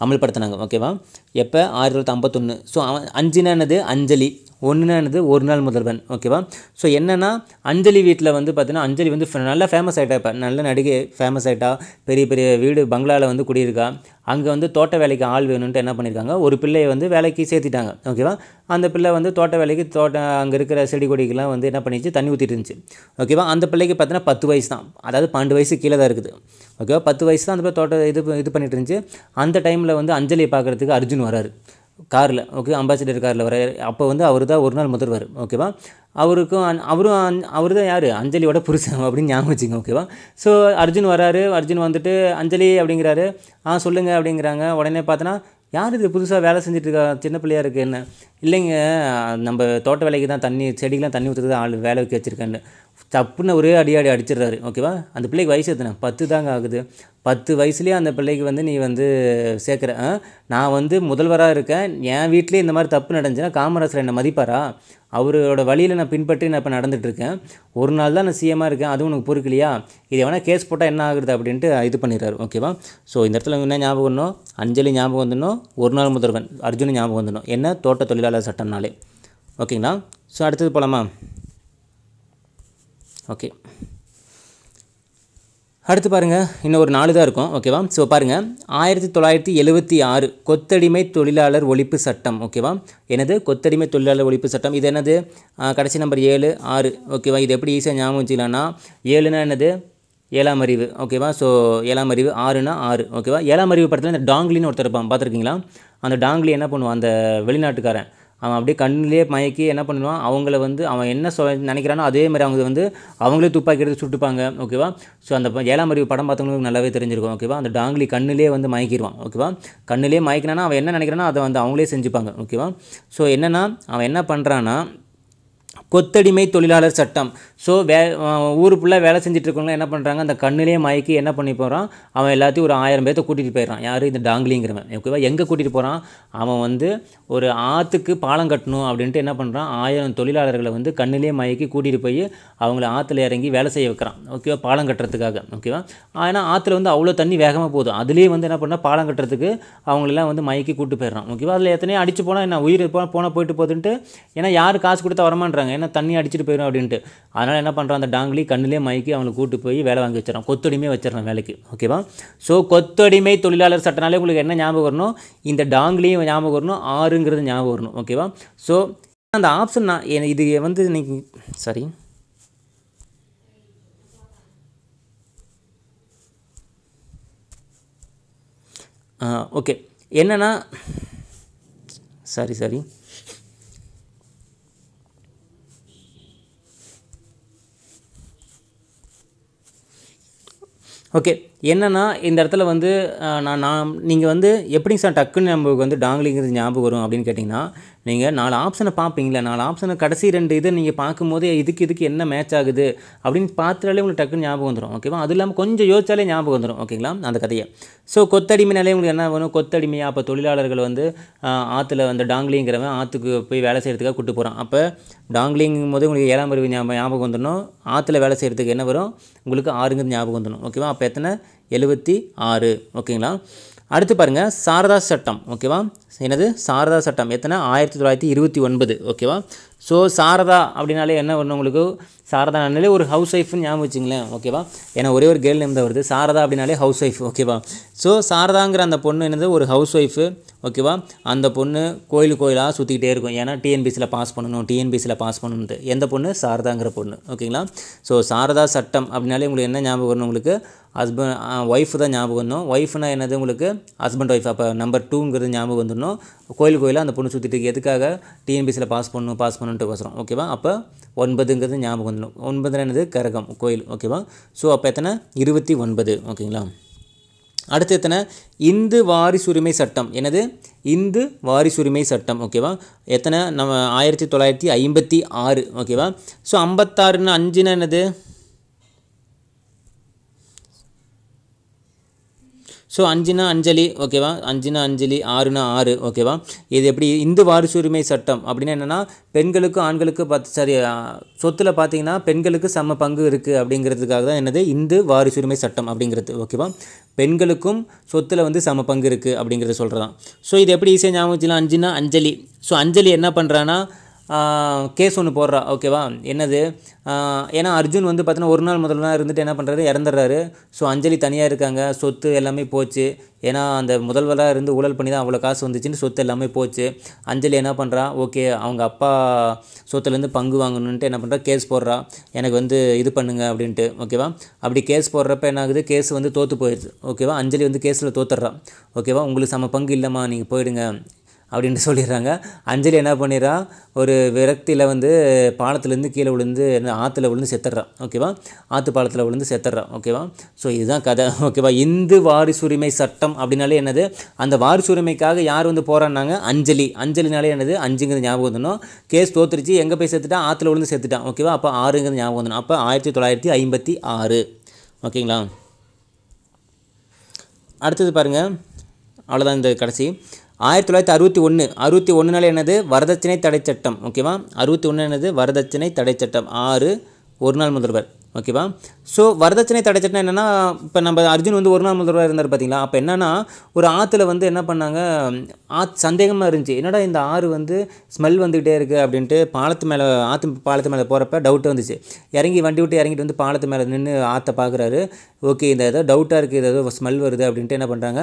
அமல்படுத்தினாங்க ஓகேவா எப்போ? ஆயிரத்தி தொள்ளாயிரத்தி ஐம்பத்தொன்று ஸோ அவன் அஞ்சுனா என்னது? அஞ்சலி. ஒன்றுனானது ஒரு நாள் முதல்வன் ஓகேவா ஸோ என்னென்னா அஞ்சலி வீட்டில் வந்து பார்த்தீங்கன்னா அஞ்சலி வந்து ஃப- நல்லா ஃபேமஸ் ஆகிட்டா இப்போ. நல்ல நடிகை ஃபேமஸ் ஆகிட்டா பெரிய பெரிய வீடு பங்களாவில் வந்து குடியிருக்கா. அங்கே வந்து தோட்ட வேலைக்கு ஆள் வேணும்ன்ட்டு என்ன பண்ணியிருக்காங்க ஒரு பிள்ளையை வந்து வேலைக்கு சேர்த்திட்டாங்க ஓகேவா அந்த பிள்ளை வந்து தோட்ட வேலைக்கு தோட்ட அங்கே இருக்கிற செடி கொடிக்கெல்லாம் வந்து என்ன பண்ணிச்சு தண்ணி ஊற்றிட்டு இருந்துச்சு. ஓகேவா அந்த பிள்ளைக்கு பார்த்தீங்கன்னா பத்து வயசு தான் அதாவது பன்னெண்டு வயசு கீழே தான் இருக்குது. ஓகேவா பத்து வயசு தான் அந்த பிள்ளை தோட்ட இது இது பண்ணிட்டு இருந்துச்சு. அந்த டைமில் வந்து அஞ்சலியை பார்க்குறதுக்கு அர்ஜுன் வராரு. காரில் ஓகே அம்பாசிடர் காரில் வர அப்போ வந்து அவர் தான் ஒரு நாள் முதல்வர். ஓகேவா அவருக்கும் அவரும் அவர் தான் யார்? அஞ்சலியோட புருஷன் அப்படின்னு ஞாபகம் வச்சுங்க ஓகேவா ஸோ அர்ஜுன் வராரு. அர்ஜுன் வந்துட்டு அஞ்சலி அப்படிங்கிறாரு. ஆ சொல்லுங்கள் அப்படிங்கிறாங்க. உடனே பார்த்தோன்னா யார் இது புதுசாக வேலை செஞ்சுட்டு இருக்கா? சின்ன பிள்ளையா இருக்குது என்ன? இல்லைங்க நம்ம தோட்ட வேலைக்கு தான் தண்ணி செடிக்கெலாம் தண்ணி ஊற்றுறது ஆள் வேலை வைக்க வச்சுருக்கேன்னு. தப்புன்னு ஒரே அடி அடி அடிச்சிடுறாரு ஓகேவா அந்த பிள்ளைக்கு வயசு எத்தனை? பத்து தாங்க ஆகுது. பத்து வயசுலேயே அந்த பிள்ளைக்கு வந்து நீ வந்து சேர்க்குற ஆ? நான் வந்து முதல்வராக இருக்கேன். என் வீட்லேயே இந்த மாதிரி தப்பு நடந்துச்சுன்னா காமராசர் என்னை மதிப்பாரா? அவரோட வழியில் நான் பின்பற்றி நான் இப்போ நடந்துகிட்ருக்கேன் ஒரு நாள் தான் நான் சிஎம்மாக இருக்கேன். அதுவும் உனக்கு பொறுக்கலையா? இது எவனா கேஸ் போட்டால் என்ன ஆகுறது அப்படின்ட்டு இது பண்ணிடுறாரு ஓகேவா ஸோ இந்த இடத்துல என்ன ஞாபகம் வரணும்? அஞ்சலி ஞாபகம் வந்துடணும். ஒரு நாள் முதல்வன் அர்ஜுன் ஞாபகம் வந்துடணும். என்ன? தோட்ட தொழிலாளர் சட்டம்னாலே ஓகேங்களா ஸோ அடுத்தது போகலாமா ஓகே அடுத்து பாருங்கள் இன்னும் ஒரு நாலு தான் இருக்கும். ஓகேவா ஸோ பாருங்கள் ஆயிரத்தி தொள்ளாயிரத்தி எழுபத்தி ஆறு கொத்தடிமை தொழிலாளர் ஒழிப்பு சட்டம். ஓகேவா எனது கொத்தடிமை தொழிலாளர் ஒழிப்பு சட்டம். இது என்னது? கடைசி நம்பர் ஏழு ஆறு. ஓகேவா இது எப்படி ஈஸியாக ஞாபகம் வச்சுக்கலாம்னா ஏழுனா என்னது? ஏழாம் அறிவு. ஓகேவா ஸோ ஏழாம் அறிவு ஆறுனா ஆறு. ஓகேவா ஏழாம் அறிவு படத்தில் இந்த டாங்லின்னு ஒருத்தர் இருப்பான். பார்த்துருக்கீங்களா? அந்த டாங்லி என்ன பண்ணுவான்? அந்த வெளிநாட்டுக்காரன். அவன் அப்படியே கண்ணுலேயே மயக்கி என்ன பண்ணுவான்? அவங்கள வந்து அவன் என்ன சொ நினைக்கிறானோ அதே மாதிரி அவங்க வந்து அவங்களே துப்பாக்கி எடுத்து சுட்டுப்பாங்க. ஓகேவா ஸோ அந்த ஏழாம் அறிவு படம் பார்த்தவங்களுக்கு நல்லாவே தெரிஞ்சிருக்கும். ஓகேவா அந்த டாங்லி கண்ணிலே வந்து மயக்கிடுவான் ஓகேவா கண்ணிலே மயக்கினானா அவன் என்ன நினைக்கிறானோ அதை வந்து அவங்களே செஞ்சுப்பாங்க. ஓகேவா ஸோ என்னென்னா அவன் என்ன பண்ணுறான்னா கொத்தடிமை தொழிலாளர் சட்டம். ஸோ வே ஊருக்குள்ளே வேலை செஞ்சுட்டு என்ன பண்ணுறாங்க அந்த கண்ணிலே மயக்கி என்ன பண்ணி போகிறான் அவன் எல்லாத்தையும் ஒரு ஆயிரம் பேர்த்த கூட்டிகிட்டு போயிடுறான். யார்? இந்த டாங்லிங்கிறவன் ஓகேவா எங்கே கூட்டிகிட்டு போகிறான் அவன் வந்து ஒரு ஆற்றுக்கு பாலம் கட்டணும் அப்படின்ட்டு என்ன பண்ணுறான் ஆயிரம் தொழிலாளர்களை வந்து கண்ணிலே மயக்கி கூட்டிகிட்டு போய் அவங்கள ஆற்றுல இறங்கி வேலை செய்ய வைக்கிறான். ஓகேவா பாலம் கட்டுறதுக்காக. ஓகேவா ஆனால் ஆற்றுல வந்து அவ்வளோ தண்ணி வேகமாக போகுது. அதுலேயே வந்து என்ன பண்ணால் பாலம் கட்டுறதுக்கு அவங்களெல்லாம் வந்து மயக்கி கூட்டு போயிடுறான். ஓகேவா அதில் எத்தனையோ அடிச்சு போனால் என்ன? உயிர் போனால் போனால் போயிட்டு போகுதுன்ட்டு. ஏன்னா யார் காசு கொடுத்தா வரமான்றாங்க ஏன்னா தண்ணி அடிச்சிட்டு போயிடும் அப்படின்ட்டு. அதனால் என்ன பண்ணுறான் அந்த டாங்கிலி கண்ணிலே மயக்கி அவங்களை கூட்டு போய் வேலை வாங்கி வச்சிடறான். கொத்தடிமையை வச்சிடறான் வேலைக்கு. ஓகேவா ஸோ கொத்தடிமை தொழிலாளர் சட்டனாலே உங்களுக்கு என்ன ஞாபகம் வரணும்? இந்த டாங்கிலையும் ஞாபகம் வரணும். ஆறுங்கிறது ஞாபகம் வரணும். ஓகேவா ஸோ அந்த ஆப்ஷன் நான் இது வந்து இன்னைக்கு சாரி ஓகே என்னன்னா சாரி சாரி ஓகே. என்னென்னா இந்த இடத்துல வந்து நான் நான் நீங்கள் வந்து எப்படி சார் டக்குன்னு நம்மளுக்கு வந்து டாங்லிங்கிறது ஞாபகம் வரும் அப்படின்னு கேட்டிங்கன்னா நீங்கள் நாலு ஆப்ஷனை பார்ப்பீங்களா நாலு ஆப்ஷனை கடைசி ரெண்டு இதை நீங்கள் பார்க்கும்போது இதுக்கு இதுக்கு என்ன மேட்ச் ஆகுது அப்படின்னு பார்த்தாலே உங்களுக்கு டக்குன்னு ஞாபகம் வந்துடும் ஓகேவா அது இல்லாமல் கொஞ்சம் யோசிச்சாலே ஞாபகம் வந்துடும் ஓகேங்களா அந்த கதையை. ஸோ கொத்தடிமைனாலே உங்களுக்கு என்ன வரும் கொத்தடிமையாக அப்போ தொழிலாளர்கள் வந்து ஆற்றுல அந்த டாங்லிங்கிறவன் ஆற்றுக்கு போய் வேலை செய்கிறதுக்காக கூட்டு போகிறான் அப்போ டாங்லிங்கும் போது உங்களுக்கு ஏழாம் பிரிவு ஞாபகம் ஞாபகம் வந்துடணும். ஆற்றுல வேலை செய்கிறதுக்கு என்ன வரும்? உங்களுக்கு ஆறுங்கிறது ஞாபகம் வந்துடும் ஓகேவா அப்போ எத்தனை? எழுபத்தி ஆறு ஓகேங்களா அடுத்து பாருங்கள் சாரதா சட்டம் ஓகேவா என்னது? சாரதா சட்டம். எத்தனை? ஆயிரத்தி தொள்ளாயிரத்தி இருபத்தி ஒன்பது. ஓகேவா? ஸோ சாரதா அப்படின்னாலே என்ன ஒன்று உங்களுக்கு? சாரதானாலே ஒரு ஹவுஸ் ஒய்ஃப்னு ஞாபகம் வச்சுங்களேன். ஓகேவா? ஏன்னா ஒரே ஒரு கேர்ள் நேம் தான் வருது. சாரதா அப்படின்னாலே ஹவுஸ் ஒய்ஃப் ஓகேவா? ஸோ சாரதாங்கிற அந்த பொண்ணு என்னது? ஒரு ஹவுஸ் ஒய்ஃபு ஓகேவா? அந்த பொண்ணு கோயில் கோயிலாக சுற்றிக்கிட்டே இருக்கும். ஏன்னா டிஎன்பிசியில் பாஸ் பண்ணணும். டிஎன்பிசியில் பாஸ் பண்ணணுன்ட்டு எந்த பொண்ணு? சாரதாங்கிற பொண்ணு. ஓகேங்களா? ஸோ சாரதா சட்டம் அப்படின்னாலே உங்களுக்கு என்ன ஞாபகம் வரணும் உங்களுக்கு? ஹஸ்பண்ட் ஒய்ஃப் தான் ஞாபகம் வரணும். ஒய்ஃப்னா என்னது உங்களுக்கு? ஹஸ்பண்ட் ஒய்ஃப் அப்போ நம்பர் டூங்கிறது ஞாபகம் வந்துடணும் கோயில் கோயிலாக அந்த பொண்ணு சுற்றிட்டு எதுக்காக? டிஎன்பிசியில் பாஸ் பண்ணணும் பாஸ் பண்ணணுன்ட்டு வசரம் ஓகேவா அப்போ ஒன்பதுங்கிறது ஞாபகம் வந்துடும் ஒன்பதுல என்னது? கரகம் கோயில். ஓகேவா ஸோ அப்போ எத்தனை? இருபத்தி ஒன்பது. ஓகேங்களா அடுத்து எத்தனை? இந்து வாரிசுரிமை சட்டம். என்னது? இந்து வாரிசுரிமை சட்டம். ஓகேவா எத்தனை? நம்ம ஆயிரத்தி தொள்ளாயிரத்தி ஐம்பத்தி ஆறு. ஓகேவா ஸோ ஐம்பத்தாறுன்னு அஞ்சுன்னு என்னது? ஸோ அஞ்சுனா அஞ்சலி ஓகேவா அஞ்சுனா அஞ்சலி ஆறுனா ஆறு ஓகேவா இது எப்படி? இந்து வாரிசுரிமை சட்டம் அப்படின்னா என்னென்னா பெண்களுக்கும் ஆண்களுக்கும் பார்த்து சரி சொத்தில் சொத்துல பார்த்தீங்கன்னா பெண்களுக்கு சம பங்கு இருக்குது அப்படிங்கிறதுக்காக தான் என்னது? இந்து வாரிசுரிமை சட்டம் அப்படிங்கிறது ஓகேவா பெண்களுக்கும் சொத்துல வந்து சம பங்கு இருக்குது அப்படிங்கிறத சொல்கிறதான் ஸோ இது எப்படி ஈஸியாக ஞாபகம் வச்சுக்கலாம்? அஞ்சுனா அஞ்சலி. ஸோ அஞ்சலி என்ன பண்ணுறான்னா கேஸ் ஒன்று போடுறா. ஓகேவா என்னது? ஏன்னா அர்ஜுன் வந்து பார்த்தீங்கன்னா ஒரு நாள் முதல்ல இருந்துட்டு என்ன பண்ணுறாரு இறந்துடுறாரு. ஸோ அஞ்சலி தனியாக இருக்காங்க. சொத்து எல்லாமே போச்சு. ஏன்னா அந்த முதல்வராக இருந்து ஊழல் பண்ணி தான் அவ்வளோ காசு வந்துச்சுன்னு சொத்து எல்லாமே போச்சு. அஞ்சலி என்ன பண்ணுறா ஓகே அவங்க அப்பா சொத்துலேருந்து பங்கு வாங்கணுன்ட்டு என்ன பண்ணுறா கேஸ் போடுறா. எனக்கு வந்து இது பண்ணுங்க அப்படின்ட்டு. ஓகேவா அப்படி கேஸ் போடுறப்ப என்ன ஆகுது? கேஸ் வந்து தோற்று போயிடுது ஓகேவா அஞ்சலி வந்து கேஸில் தோத்துடுறா. ஓகேவா உங்களுக்கு சம பங்கு இல்லைம்மா நீங்கள் போயிடுங்க. அப்படின்ட்டு சொல்லிடுறாங்க. அஞ்சலி என்ன பண்ணிடுறா ஒரு விரக்தியில் வந்து பாலத்துலேருந்து கீழே விழுந்து என்ன ஆற்றுல விழுந்து செத்துடுறான். ஓகேவா ஆற்று பாலத்தில் விழுந்து செத்துடுறான். ஓகேவா ஸோ இதுதான் கதை. ஓகேவா இந்து வாரிசுரிமை சட்டம் அப்படின்னாலே என்னது? அந்த வாரிசுரிமைக்காக யார் வந்து போராடினாங்க? அஞ்சலி. அஞ்சலினாலே என்னது? அஞ்சுங்கிறது ஞாபகம் வந்துடணும். கேஸ் தோத்துருச்சு எங்கே போய் செத்துட்டான்? ஆற்றுல விழுந்து செத்துட்டான். ஓகேவா அப்போ ஆறுங்கிறது ஞாபகம் வந்துடும் அப்போ ஆயிரத்தி தொள்ளாயிரத்தி ஐம்பத்தி ஆறு. ஓகேங்களா அடுத்தது பாருங்கள் அவ்வளோதான் இந்த கடைசி. ஆயிரத்தி தொள்ளாயிரத்தி அறுபத்தி ஒன்று அறுபத்தி ஒன்றுனால என்னது? வரதட்சணை தடை சட்டம் ஓகேவா அறுபத்தி ஒன்று என்னது? வரதட்சணை தடை சட்டம். ஆறு ஒரு நாள் முதல்வர் ஓகேவா ஸோ வரதட்சணை தடை சட்டம் என்னென்னா இப்போ நம்ம அர்ஜுன் வந்து ஒரு நாள் முதல்வராக இருந்தார் பார்த்தீங்களா அப்போ என்னென்னா ஒரு ஆற்றுல வந்து என்ன பண்ணாங்க? ஆத் சந்தேகமாக இருந்துச்சு. என்னடா இந்த ஆறு வந்து ஸ்மெல் வந்துக்கிட்டே இருக்குது அப்படின்ட்டு பாலத்து மேலே ஆற்று பாலத்து மேலே போகிறப்ப டவுட் வந்துச்சு. இறங்கி வண்டி விட்டு இறங்கிட்டு வந்து பாலத்து மேலே நின்று ஆற்றை பார்க்குறாரு ஓகே இந்த ஏதோ டவுட்டாக இருக்குது இது ஏதோ ஸ்மெல் வருது அப்படின்ட்டு என்ன பண்ணுறாங்க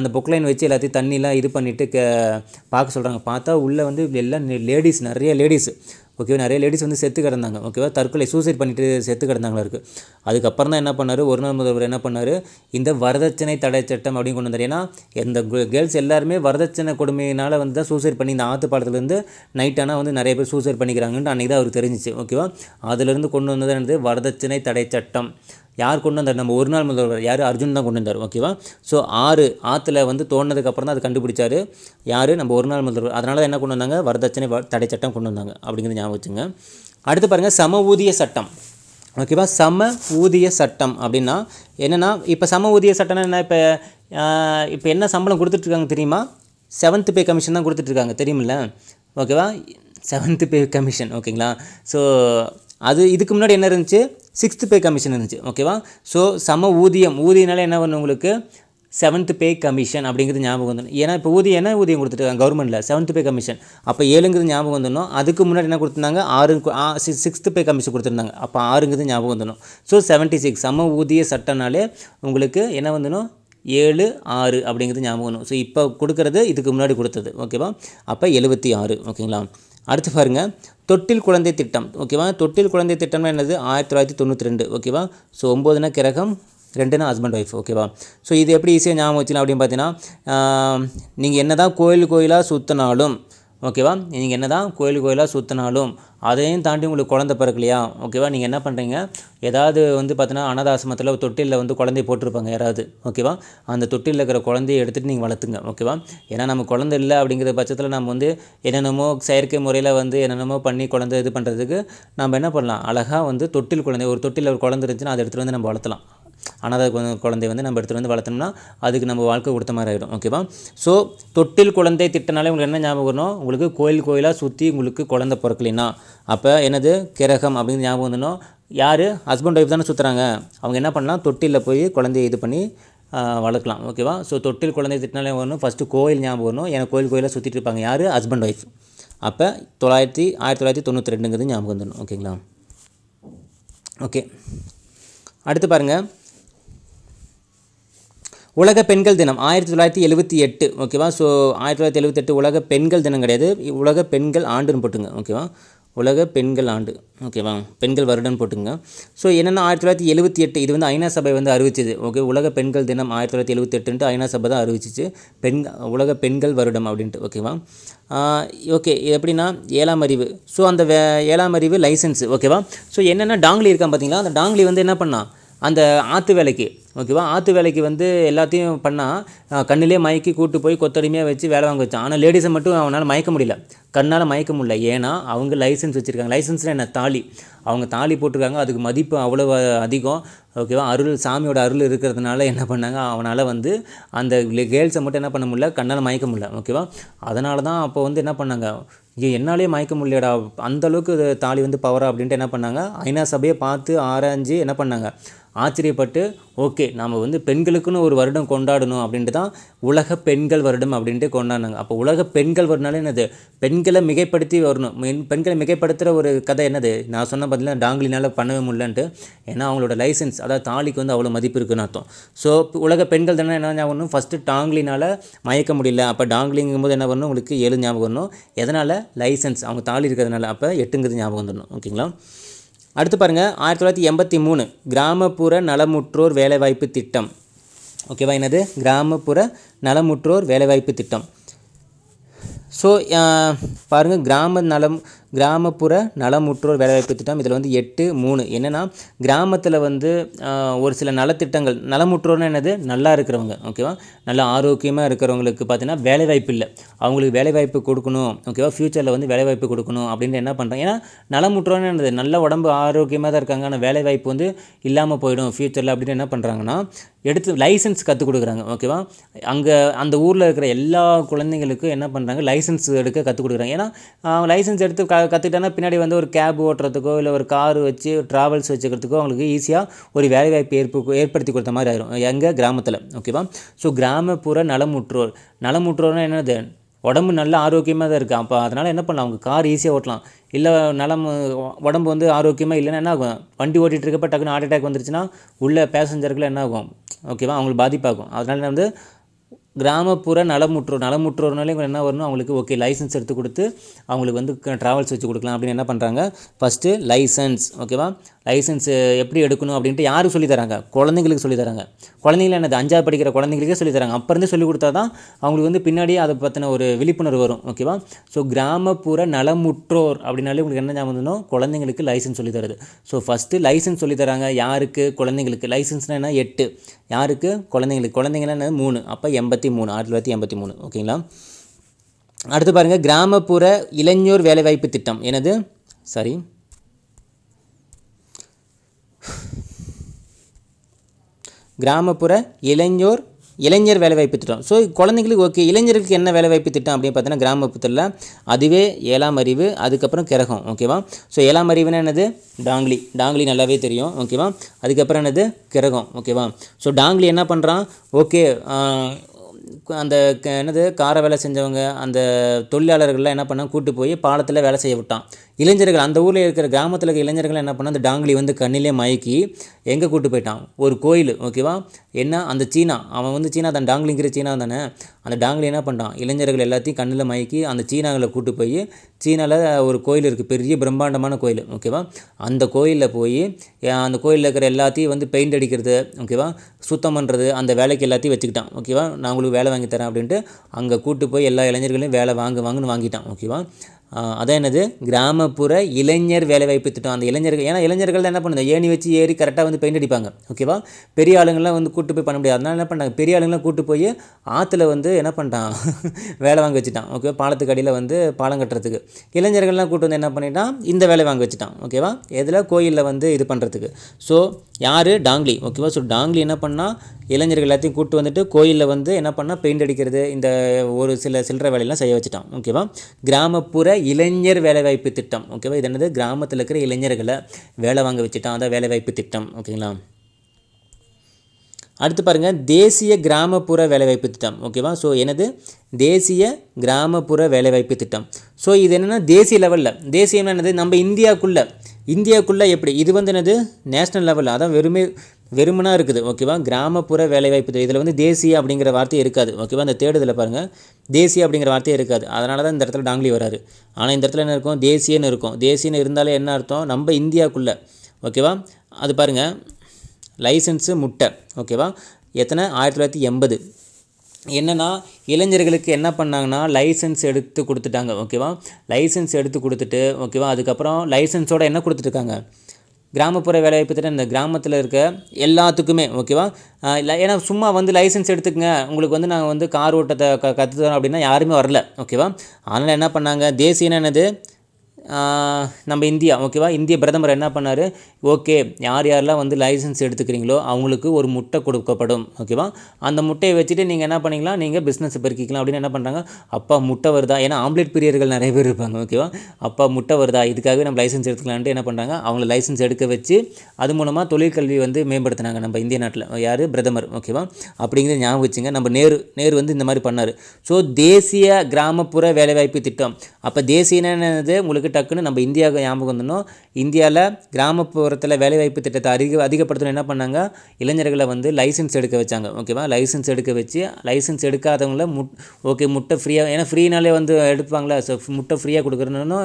அந்த பொக்லைன் வச்சு எல்லாத்தையும் தண்ணிலாம் இது பண்ணிவிட்டு க பார்க்க சொல்கிறாங்க பார்த்தா உள்ளே வந்து எல்லாம் லேடிஸ் நிறைய லேடிஸ் ஓகேவா நிறைய லேடிஸ் வந்து செத்து கிடந்தாங்க. ஓகேவா தற்கொலை சூசைட் பண்ணிட்டு செத்து கிடந்தாங்களா இருக்குது அதுக்கப்புறம் தான் என்ன பண்ணார்? ஒரு நாள் முதல்வர் என்ன பண்ணார்? இந்த வரதட்சணை தடை சட்டம் அப்படின்னு கொண்டு வந்தார். ஏன்னா இந்த கேர்ள்ஸ் எல்லாருமே வரதட்சணை கொடுமையினால் வந்து தான் சூசைட் பண்ணி இந்த ஆற்று பாலத்துலேருந்து நைட் ஆனால் வந்து நிறைய பேர் சூசைட் பண்ணிக்கிறாங்கன்ட்டு அன்றைக்கி தான் அவருக்கு தெரிஞ்சிச்சு. ஓகேவா? அதுலேருந்து கொண்டு வந்தது என்னது? வரதட்சணை தடை சட்டம். யார் கொண்டு வந்தார்? நம்ம ஒரு நாள் முதல்வர் யார்? அர்ஜுன் தான் கொண்டு வந்தார். ஓகேவா? ஸோ ஆறு ஆற்றுல வந்து தோணுனதுக்கப்புறம் தான் அது கண்டுபிடிச்சார். யார்? நம்ம ஒரு நாள் முதல்வர். அதனால தான் என்ன கொண்டு வந்தாங்க? வரதட்சணை வ- தடை சட்டம் கொண்டு வந்தாங்க. அப்படிங்கிறது ஞாபகம் வச்சுங்க. அடுத்து பாருங்கள் சம ஊதிய சட்டம். ஓகேவா சம ஊதிய சட்டம் அப்படின்னா என்னென்னா இப்போ சம ஊதிய சட்டம்னா என்ன? இப்போ இப்போ என்ன சம்பளம் கொடுத்துட்ருக்காங்க தெரியுமா? செவன்த் பே கமிஷன் தான் கொடுத்துட்ருக்காங்க தெரியுமில்ல? ஓகேவா செவன்த் பே கமிஷன் ஓகேங்களா ஸோ அது இதுக்கு முன்னாடி என்ன இருந்துச்சு? சிக்ஸ்த் பே கமிஷன் இருந்துச்சு ஓகேவா ஸோ சம ஊதியம் ஊதியனால என்ன பண்ணும் உங்களுக்கு? செவன்த் பே கமிஷன் அப்படிங்கிறது ஞாபகம் வந்துடும் ஏன்னா இப்போ ஊதியம் என்ன ஊதியம் கொடுத்துருக்காங்க கவர்மெண்ட்டில் செவன்த் பே கமிஷன் அப்போ ஏழுங்கிறது ஞாபகம் வந்துடணும். அதுக்கு முன்னாடி என்ன கொடுத்துருந்தாங்க? ஆறு சிக்ஸ்த் பே கமிஷன் கொடுத்துருந்தாங்க. அப்போ ஆறுங்கிறது ஞாபகம் வந்துடணும். ஸோ செவன்ட்டி சிக்ஸ் சம ஊதிய சட்டனாலே உங்களுக்கு என்ன வந்துடணும்? ஏழு ஆறு அப்படிங்கிறது ஞாபகம் வரும் ஸோ இப்போ கொடுக்கறது இதுக்கு முன்னாடி கொடுத்தது. ஓகேவா அப்போ எழுபத்தி ஆறு. ஓகேங்களா அடுத்து பாருங்கள் தொட்டில் குழந்தை திட்டம். ஓகேவா தொட்டில் குழந்தை திட்டம்னா என்னது? ஆயிரத்தி தொள்ளாயிரத்தி தொண்ணூற்றி ரெண்டு. ஓகேவா ஸோ ஒம்போதுனா கிரகம் ரெண்டுனா ஹஸ்பண்ட் ஒய்ஃப் ஓகேவா ஸோ இது எப்படி ஈஸியாக ஞாபகம் வச்சுக்கலாம் அப்படின்னு பார்த்தீங்கன்னா நீங்கள் என்ன தான் கோயில் கோயிலாக சுற்றினாலும் ஓகேவா நீங்கள் என்ன தான் கோயில் கோயிலாக சுற்றினாலும் அதையும் தாண்டி உங்களுக்கு குழந்தை பிறக்கலையா? ஓகேவா நீங்கள் என்ன பண்ணுறீங்க ஏதாவது வந்து பார்த்தீங்கன்னா அனாதாசிரமத்தில் தொட்டிலில் வந்து குழந்தைய போட்டிருப்பாங்க யாராவது ஓகேவா அந்த தொட்டிலில் இருக்கிற குழந்தைய எடுத்துகிட்டு நீங்கள் வளர்த்துங்க ஓகேவா ஏன்னா நம்ம குழந்தை இல்லை அப்படிங்கிற பட்சத்தில் நம்ம வந்து என்னென்னமோ செயற்கை முறையில் வந்து என்னென்னமோ பண்ணி குழந்தை இது பண்ணுறதுக்கு நம்ம என்ன பண்ணலாம்? அழகாக வந்து தொட்டில் குழந்தை ஒரு தொட்டிலில் ஒரு குழந்தை இருந்துச்சுன்னா அதை எடுத்துகிட்டு வந்து நம்ம வளர்த்தலாம் அனாதை குழந்தை குழந்தைய வந்து நம்ம எடுத்துகிட்டு வந்து வளர்த்தோம்னா அதுக்கு நம்ம வாழ்க்கை கொடுத்த மாதிரி ஆகிடும் ஓகேவா ஸோ தொட்டில் குழந்தை திட்டனாலே உங்களுக்கு என்ன ஞாபகம் வரணும் உங்களுக்கு கோயில் கோயிலாக சுற்றி உங்களுக்கு குழந்தை பிறக்கலைன்னா. அப்போ என்னது? கிரகம் அப்படின்னு ஞாபகம் வந்துடணும் யார்? ஹஸ்பண்ட் ஒய்ஃப் தானே சுற்றுறாங்க அவங்க என்ன பண்ணலாம்? தொட்டிலில் போய் குழந்தைய இது பண்ணி வளர்க்கலாம் ஓகேவா ஸோ தொட்டில் குழந்தை திட்டினாலே வரணும் ஃபஸ்ட்டு கோயில் ஞாபகம் வரணும் ஏன்னா கோயில் கோயிலாக சுற்றிட்டு இருப்பாங்க. யார்? ஹஸ்பண்ட் ஒய்ஃப் அப்போ தொள்ளாயிரத்தி ஆயிரத்தி தொள்ளாயிரத்தி தொண்ணூற்றி ரெண்டுங்கிறது ஞாபகம் வந்துடணும் ஓகேங்களா ஓகே அடுத்து பாருங்கள் உலக பெண்கள் தினம். ஆயிரத்தி தொள்ளாயிரத்தி எழுபத்தி எட்டு ஓகேவா ஸோ ஆயிரத்தி தொள்ளாயிரத்தி எழுபத்தெட்டு உலக பெண்கள் தினம் கிடையாது. உலக பெண்கள் ஆண்டுன்னு போட்டுங்க ஓகேவா உலக பெண்கள் ஆண்டு ஓகேவா பெண்கள் வருடம் போட்டுங்க. ஸோ என்னென்னா ஆயிரத்தி தொள்ளாயிரத்தி எழுபத்தி எட்டு இது வந்து ஐநா சபை வந்து அறிவிச்சது ஓகே உலக பெண்கள் தினம் ஆயிரத்தி தொள்ளாயிரத்தி எழுபத்தெட்டுன்ட்டு ஐநா சபை தான் அறிவிச்சிச்சு. பெண் உலக பெண்கள் வருடம் அப்படின்ட்டு ஓகேவா ஓகே எப்படின்னா ஏழாம் அறிவு. ஸோ அந்த வே ஏழாம் அறிவு லைசன்ஸ் ஓகேவா ஸோ என்னென்னா டாங்லி இருக்கான் பார்த்தீங்களா அந்த டாங்லி வந்து என்ன பண்ணா? அந்த ஆற்று வேலைக்கு ஓகேவா ஆற்று வேலைக்கு வந்து எல்லாத்தையும் பண்ணால் கண்ணிலே மயக்கி கூட்டு போய் கொத்தடிமையாக வச்சு வேலை வாங்க வச்சான். ஆனால் லேடிஸை மட்டும் அவனால் மயக்க முடியல. கண்ணால் மயக்க முடியல. ஏன்னா அவங்க லைசன்ஸ் வச்சுருக்காங்க. லைசன்ஸில் என்ன? தாலி. அவங்க தாலி போட்டிருக்காங்க. அதுக்கு மதிப்பு அவ்வளோ அதிகம். ஓகேவா அருள் சாமியோட அருள் இருக்கிறதுனால என்ன பண்ணாங்க? அவனால் வந்து அந்த கேர்ள்ஸை மட்டும் என்ன பண்ண முடியல? கண்ணால் மயக்க முடியல. ஓகேவா அதனால தான் அப்போ வந்து என்ன பண்ணாங்க? ஐயோ என்னாலே மயக்க முடியலடா. அந்த அளவுக்கு தாலி வந்து பவரா அப்படின்ட்டு என்ன பண்ணாங்க? ஐநா சபையை பார்த்து ஆராய்ஞ்சு என்ன பண்ணாங்க? ஆச்சரியப்பட்டு ஓகே நாம் வந்து பெண்களுக்குன்னு ஒரு வருடம் கொண்டாடணும் அப்படின்ட்டு தான் உலக பெண்கள் வருடம் அப்படின்ட்டு கொண்டாடினாங்க. அப்போ உலக பெண்கள் வருடனாலே என்னது? பெண்களை மிகைப்படுத்தி வரணும். மென் பெண்களை மிகைப்படுத்துகிற ஒரு கதை என்னது? நான் சொன்ன பார்த்தீங்கன்னா டாங்கிலினால் பண்ணவே முடியலன்ட்டு. ஏன்னா அவங்களோட லைசன்ஸ் அதாவது தாலிக்கு வந்து அவ்வளோ மதிப்பு இருக்குன்னு அர்த்தம். ஸோ உலக பெண்கள் தானே என்ன ஞாபகம் ஃபஸ்ட்டு டாங்கிலினால் மயக்க முடியல. அப்போ டாங்கிலிங்கும் போது என்ன பண்ணணும் உங்களுக்கு ஏழு ஞாபகம் வரணும். எதனால்? லைசன்ஸ். அவங்க தாலி இருக்கிறதுனால. அப்போ எட்டுங்கிறது ஞாபகம் வந்துடணும். ஓகேங்களா? அடுத்து பாருங்கள் ஆயிரத்தி தொள்ளாயிரத்தி எண்பத்தி மூணு கிராமப்புற நலமுற்றோர் வேலைவாய்ப்பு திட்டம். ஓகேவா என்னது? கிராமப்புற நலமுற்றோர் வேலைவாய்ப்பு திட்டம். ஸோ uh, பாருங்கள் கிராம நலம் கிராமப்புற நலமுற்றோர் வேலைவாய்ப்பு திட்டம் இதில் வந்து எட்டு மூணு. என்னென்னா கிராமத்தில் வந்து ஒரு சில நலத்திட்டங்கள் நலமுற்றோர்னா என்னது? நல்லா இருக்கிறவங்க ஓகேவா நல்லா ஆரோக்கியமாக இருக்கிறவங்களுக்கு பார்த்தீங்கன்னா வேலைவாய்ப்பு இல்லை. அவங்களுக்கு வேலைவாய்ப்பு கொடுக்கணும் ஓகேவா ஃப்யூச்சரில் வந்து வேலைவாய்ப்பு கொடுக்கணும் அப்படின்னு என்ன பண்ணுறாங்க ஏன்னா நலமுற்றோர்னு என்னது? நல்ல உடம்பு ஆரோக்கியமாக தான் இருக்காங்க. ஆனால் வேலைவாய்ப்பு வந்து இல்லாமல் போயிடும் ஃப்யூச்சரில் அப்படின்னு என்ன பண்ணுறாங்கன்னா எடுத்து லைசன்ஸ் கற்றுக் கொடுக்குறாங்க ஓகேவா அங்கே அந்த ஊரில் இருக்கிற எல்லா குழந்தைங்களுக்கும் என்ன பண்ணுறாங்க லைசன்ஸ் எடுக்க கற்றுக் கொடுக்குறாங்க. ஏன்னா லைசன்ஸ் எடுத்து க கற்றுக்கிட்டானா பின்னாடி வந்து ஒரு கேப் ஓட்டுறதுக்கோ இல்லை ஒரு கார் வச்சு ட்ராவல்ஸ் வச்சுக்கிறதுக்கோ அவங்களுக்கு ஈஸியாக ஒரு வேலைவாய்ப்பு ஏற்பு ஏற்படுத்தி கொடுத்த மாதிரி ஆயிரும். எங்கள் கிராமத்தில். ஓகேவா ஸோ கிராமப்புற நலமுற்றோர். நலமுற்றோர்னா என்னது? உடம்பு நல்ல ஆரோக்கியமாக தான் இருக்குது அப்போ அதனால் என்ன பண்ணலாம்? அவங்க கார் ஈஸியாக ஓட்டலாம். இல்லை நலம் உடம்பு வந்து ஆரோக்கியமாக இல்லைன்னா என்ன ஆகும்? வண்டி ஓட்டிகிட்டு இருக்கப்ப டக்குன்னு ஹார்ட் அட்டாக் வந்துருச்சுன்னா உள்ள பேசஞ்சருக்கு என்ன ஆகும்? ஓகேவா அவங்களுக்கு பாதிப்பாகும். அதனால வந்து கிராமப்புற நலமுற்றோர் நலமுற்றோர்னாலே இவங்க என்ன வரணும்? அவங்களுக்கு ஓகே லைசன்ஸ் எடுத்து கொடுத்து அவங்களுக்கு வந்து ட்ராவல்ஸ் வச்சு கொடுக்கலாம் அப்படின்னு என்ன பண்ணுறாங்க ஃபஸ்ட்டு லைசன்ஸ் ஓகேவா லைசன்ஸ் எப்படி எடுக்கணும் அப்படின்ட்டு யாருக்கு சொல்லி தராங்க? குழந்தைங்களுக்கு சொல்லி தராங்க. குழந்தைங்கள என்னது? அஞ்சாவது படிக்கிற குழந்தைங்களுக்கே சொல்லி தராங்க. சொல்லி கொடுத்தா தான் அவங்களுக்கு வந்து பின்னாடியே அதை பற்றின ஒரு விழிப்புணர்வு வரும் ஓகேவா ஸோ கிராமப்புற நலமுற்றோர் அப்படின்னாலே உங்களுக்கு என்ன ஞாபகம் குழந்தைங்களுக்கு லைசன்ஸ் சொல்லி தருது. ஸோ ஃபஸ்ட்டு லைசன்ஸ் சொல்லி தராங்க. யாருக்கு? குழந்தைங்களுக்கு. லைசன்ஸ்னால் என்ன? எட்டு. யாருக்கு? குழந்தைங்களுக்கு. குழந்தைங்கன்னா என்ன மூணு. அப்போ எண்பத்தி மூணு ஆயிரத்தி தொள்ளாயிரத்தி எண்பத்தி மூணு. ஓகேங்களா? அடுத்து பாருங்கள் கிராமப்புற இளைஞர் வேலைவாய்ப்பு திட்டம். எனது சாரி கிராமப்புற இளைஞர் இளைஞர் வேலைவாய்ப்பு திட்டம். ஸோ குழந்தைங்களுக்கு ஓகே இளைஞர்களுக்கு என்ன வேலைவாய்ப்பு திட்டம் அப்படின்னு பார்த்தீங்கன்னா கிராமப்புறத்தில் அதுவே ஏழாம் அறிவு அதுக்கப்புறம் கிரகம் ஓகேவா ஸோ ஏழாம் அறிவுனா என்னது? டாங்லி டாங்லி நல்லாவே தெரியும் ஓகேவா அதுக்கப்புறம் என்னது? கிரகம் ஓகேவா ஸோ டாங்லி என்ன பண்ணுறான் ஓகே அந்த க- என்னது கார வேலை செஞ்சவங்க அந்த தொழிலாளர்கள்லாம் என்ன பண்ணால் கூட்டு போய் பாலத்தில் வேலை செய்ய விட்டான். இளைஞர்கள் அந்த ஊரில் இருக்கிற கிராமத்தில் இருக்கிற இளைஞர்கள் என்ன பண்ணால் அந்த டாங்கிலி வந்து கண்ணிலே மயக்கி எங்கே கூட்டு போயிட்டான்? ஒரு கோயில் ஓகேவா என்ன? அந்த சீனா. அவன் வந்து சீனா தான். டாங்லிங்கிற சீனா தானே? அந்த டாங்லி என்ன பண்ணுறான் இளைஞர்கள் எல்லாத்தையும் கண்ணில் மயக்கி அந்த சீனாவில் கூட்டு போய் சீனாவில் ஒரு கோயில் இருக்குது பெரிய பிரம்மாண்டமான கோயில் ஓகேவா அந்த கோயிலில் போய் அந்த கோயிலில் இருக்கிற எல்லாத்தையும் வந்து பெயிண்ட் அடிக்கிறது ஓகேவா சுத்தம் பண்ணுறது அந்த வேலைக்கு எல்லாத்தையும் வச்சுக்கிட்டான். ஓகேவா நான் உங்களுக்கு வேலை வாங்கி தரேன் அப்படின்ட்டு அங்கே கூட்டு போய் எல்லா இளைஞர்களையும் வேலை வாங்க வாங்குன்னு வாங்கிட்டான் ஓகேவா அதான் என்னது? கிராமப்புற இளைஞர் வேலைவாய்ப்பு திட்டம். அந்த இளைஞர்கள் ஏன்னா இளைஞர்கள் தான் என்ன பண்ணுது? ஏணி வச்சு ஏறி கரெக்டாக வந்து பெயிண்ட் அடிப்பாங்க. ஓகேவா பெரிய ஆளுங்கள்லாம் வந்து கூட்டு போய் பண்ண முடியாது. அதனால் என்ன பண்ணாங்க பெரிய ஆளுங்களாம் கூட்டு போய் ஆற்றுல வந்து என்ன பண்ணிட்டான் *laughs* வேலை வாங்க வச்சுட்டான். ஓகே பாலத்துக்கு அடியில் வந்து பாலம் கட்டுறதுக்கு. இளைஞர்கள்லாம் கூட்டு வந்து என்ன பண்ணிட்டான்? இந்த வேலை வாங்க வச்சுட்டான். ஓகேவா எதில்? கோயிலில் வந்து இது பண்ணுறதுக்கு ஸோ யார்? டாங்லி. ஓகேவா ஸோ டாங்லி என்ன பண்ணால் இளைஞர்கள் எல்லாத்தையும் கூப்பிட்டு வந்துட்டு கோயிலில் வந்து என்ன பண்ணால் பெயிண்ட் அடிக்கிறது இந்த ஒரு சில சில்லற வேலையெல்லாம் செய்ய வச்சுட்டான். ஓகேவா கிராமப்புற இளைஞர் வேலைவாய்ப்பு திட்டம். ஓகேவா இது என்னது? கிராமத்தில் இருக்கிற இளைஞர்களை வேலை வாங்க வச்சுட்டான். அதான் வேலைவாய்ப்பு திட்டம். ஓகேங்களா அடுத்து பாருங்கள் தேசிய கிராமப்புற வேலைவாய்ப்பு திட்டம். ஓகேவா ஸோ என்னது? தேசிய கிராமப்புற வேலைவாய்ப்பு திட்டம். ஸோ இது என்னென்னா தேசிய லெவலில் தேசியம் என்னது? நம்ம இந்தியாவுக்குள்ளே இந்தியாவுக்குள்ளே எப்படி? இது வந்து என்னது? நேஷ்னல் லெவலில் அதான் வெறுமே வெறுமனா இருக்குது. ஓகேவா? கிராமப்புற வேலைவாய்ப்பு இதில் வந்து தேசிய அப்படிங்கிற வார்த்தை இருக்காது. ஓகேவா? அந்த தேடுதலில் பாருங்கள் தேசிய அப்படிங்கிற வார்த்தையே இருக்காது. அதனால தான் இந்த இடத்துல டாங்லி வராரு. ஆனால் இந்த இடத்துல என்ன இருக்கும்? தேசியன்னு இருக்கும். தேசியன்னு இருந்தாலே என்ன அர்த்தம்? நம்ம இந்தியாவுக்குள்ளே ஓகேவா? அது பாருங்கள் லைசன்ஸு முட்டை. ஓகேவா? எத்தனை? ஆயிரத்தி தொள்ளாயிரத்தி எண்பது. என்னென்னா இளைஞர்களுக்கு என்ன பண்ணாங்கன்னா லைசன்ஸ் எடுத்து கொடுத்துட்டாங்க. ஓகேவா? லைசன்ஸ் எடுத்து கொடுத்துட்டு ஓகேவா? அதுக்கப்புறம் லைசன்ஸோட என்ன கொடுத்துட்ருக்காங்க கிராமப்புற வேலைவாய்ப்பு திட்டம் இந்த கிராமத்தில் இருக்க எல்லாத்துக்குமே ஓகேவா இல்லை ஏன்னா சும்மா வந்து லைசன்ஸ் எடுத்துக்கங்க. உங்களுக்கு வந்து நாங்கள் வந்து கார் ஓட்டத்தை க கற்றுத்தரோம் அப்படின்னா யாருமே வரல ஓகேவா அதனால் என்ன பண்ணாங்க? தேசியன்னா என்னது? நம்ம இந்தியா ஓகேவா இந்திய பிரதமர் என்ன பண்ணார்? ஓகே யார் யாரெல்லாம் வந்து லைசன்ஸ் எடுத்துக்கிறீங்களோ அவங்களுக்கு ஒரு முட்டை கொடுக்கப்படும் ஓகேவா அந்த முட்டையை வச்சுட்டு நீங்கள் என்ன பண்ணிக்கலாம் நீங்கள் பிஸ்னஸ் பெருக்கிக்கலாம் அப்படின்னு என்ன பண்ணுறாங்க அப்பா முட்டை வருதா? ஏன்னா ஆம்லேட் பிரியர்கள் நிறைய பேர் இருப்பாங்க ஓகேவா அப்பா முட்டை வருதா? இதுக்காகவே நம்ம லைசன்ஸ் எடுத்துக்கலான்ட்டு என்ன பண்ணுறாங்க அவங்கள லைசன்ஸ் எடுக்க வச்சு அது மூலமாக தொழிற்கல்வி வந்து மேம்படுத்தினாங்க நம்ம இந்திய நாட்டில். யார்? பிரதமர் ஓகேவா அப்படிங்கிறத ஞாபகம் வச்சுங்க. நம்ம நேரு நேரு வந்து இந்த மாதிரி பண்ணார். ஸோ தேசிய கிராமப்புற வேலைவாய்ப்பு திட்டம். அப்போ தேசியன்னு உங்களுக்கு டக்குன்னு நம்ம இந்தியாவுக்கு ஞாபகம் வந்துடணும் இந்தியாவில் கிராமப்புறத்தில் வேலைவாய்ப்பு திட்டத்தை அதிக அதிகப்படுத்தணும் என்ன பண்ணாங்க? இளைஞர்களை வந்து லைசன்ஸ் எடுக்க வச்சாங்க. ஓகேவா லைசன்ஸ் எடுக்க வச்சு லைசன்ஸ் எடுக்காதவங்கள முட் ஓகே முட்டை ஃப்ரீயாக ஏன்னா ஃப்ரீனாலே வந்து எடுப்பாங்களா? ஸோ முட்டை ஃப்ரீயாக கொடுக்குறதுன்னு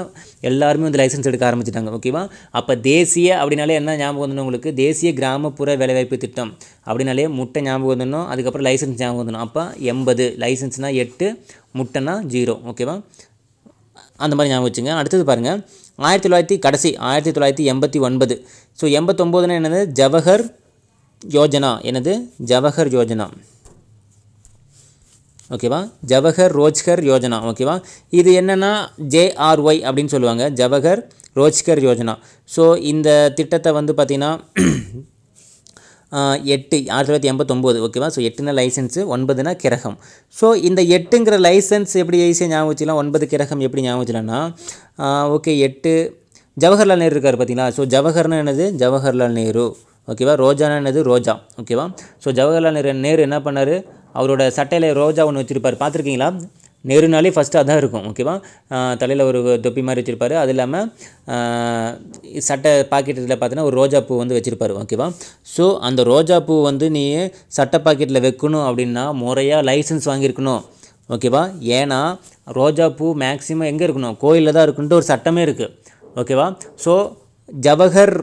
எல்லாருமே வந்து லைசன்ஸ் எடுக்க ஆரம்பிச்சிட்டாங்க. ஓகேவா அப்போ தேசிய அப்படின்னாலே என்ன ஞாபகம் வந்துடும் உங்களுக்கு? தேசிய கிராமப்புற வேலைவாய்ப்பு திட்டம் அப்படின்னாலே முட்டை ஞாபகம் வந்துடணும் அதுக்கப்புறம் லைசன்ஸ் ஞாபகம் வந்துடணும் அப்போ எண்பது. லைசன்ஸ்னால் எட்டு முட்டைனா ஜீரோ ஓகேவா அந்த மாதிரி ஞாபகம் வச்சுங்க. அடுத்தது பாருங்கள் ஆயிரத்தி தொள்ளாயிரத்தி கடைசி ஆயிரத்தி தொள்ளாயிரத்தி எண்பத்தி ஒன்பது. ஸோ எண்பத்தொம்போதுனா என்னது? ஜவஹர் யோஜனா. என்னது? ஜவஹர் யோஜனா. ஓகேவா ஜவஹர் ரோஜ்கர் யோஜனா. ஓகேவா இது என்னென்னா ஜேஆர்ஒய் அப்படின்னு சொல்லுவாங்க. ஜவஹர் ரோஜ்கர் யோஜனா. ஸோ இந்த திட்டத்தை வந்து பார்த்திங்கன்னா எட்டு ஆயிரத்தி தொள்ளாயிரத்தி எண்பத்தொம்போது ஓகேவா ஸோ எட்டுனா லைசன்ஸு ஒன்பதுனா கிரகம். ஸோ இந்த எட்டுங்கிற லைசன்ஸ் எப்படி ஈஸியாக ஞாபகம் வச்சுக்கலாம்? ஒன்பது கிரகம் எப்படி ஞாபகம் வச்சுலாம்னா ஓகே எட்டு. ஜவஹர்லால் நேரு இருக்கார் பார்த்தீங்களா? ஸோ ஜவஹர்னா என்னது? ஜவஹர்லால் நேரு. ஓகேவா ரோஜானா என்னது? ரோஜா. ஓகேவா ஸோ ஜவஹர்லால் நேரு நேரு என்ன பண்ணார்? அவரோட சட்டையில் ரோஜா ஒன்று வச்சுருப்பார். பார்த்துருக்கீங்களா? நேருனாலே ஃபஸ்ட்டு அதான் இருக்கும் ஓகேவா தலையில் ஒரு தொப்பி மாதிரி வச்சுருப்பாரு. அது இல்லாமல் சட்டை பாக்கெட்டில் பார்த்தீங்கன்னா ஒரு ரோஜா பூ வந்து வச்சுருப்பாரு ஓகேவா ஸோ அந்த ரோஜா பூ வந்து நீ சட்டை பாக்கெட்டில் வைக்கணும் அப்படின்னா முறையாக லைசன்ஸ் வாங்கியிருக்கணும் ஓகேவா ஏன்னா ரோஜா பூ மேக்ஸிமம் எங்கே இருக்கணும்? கோயிலில் தான் இருக்குன்ட்டு ஒரு சட்டமே இருக்குது ஓகேவா ஸோ ஜவஹர்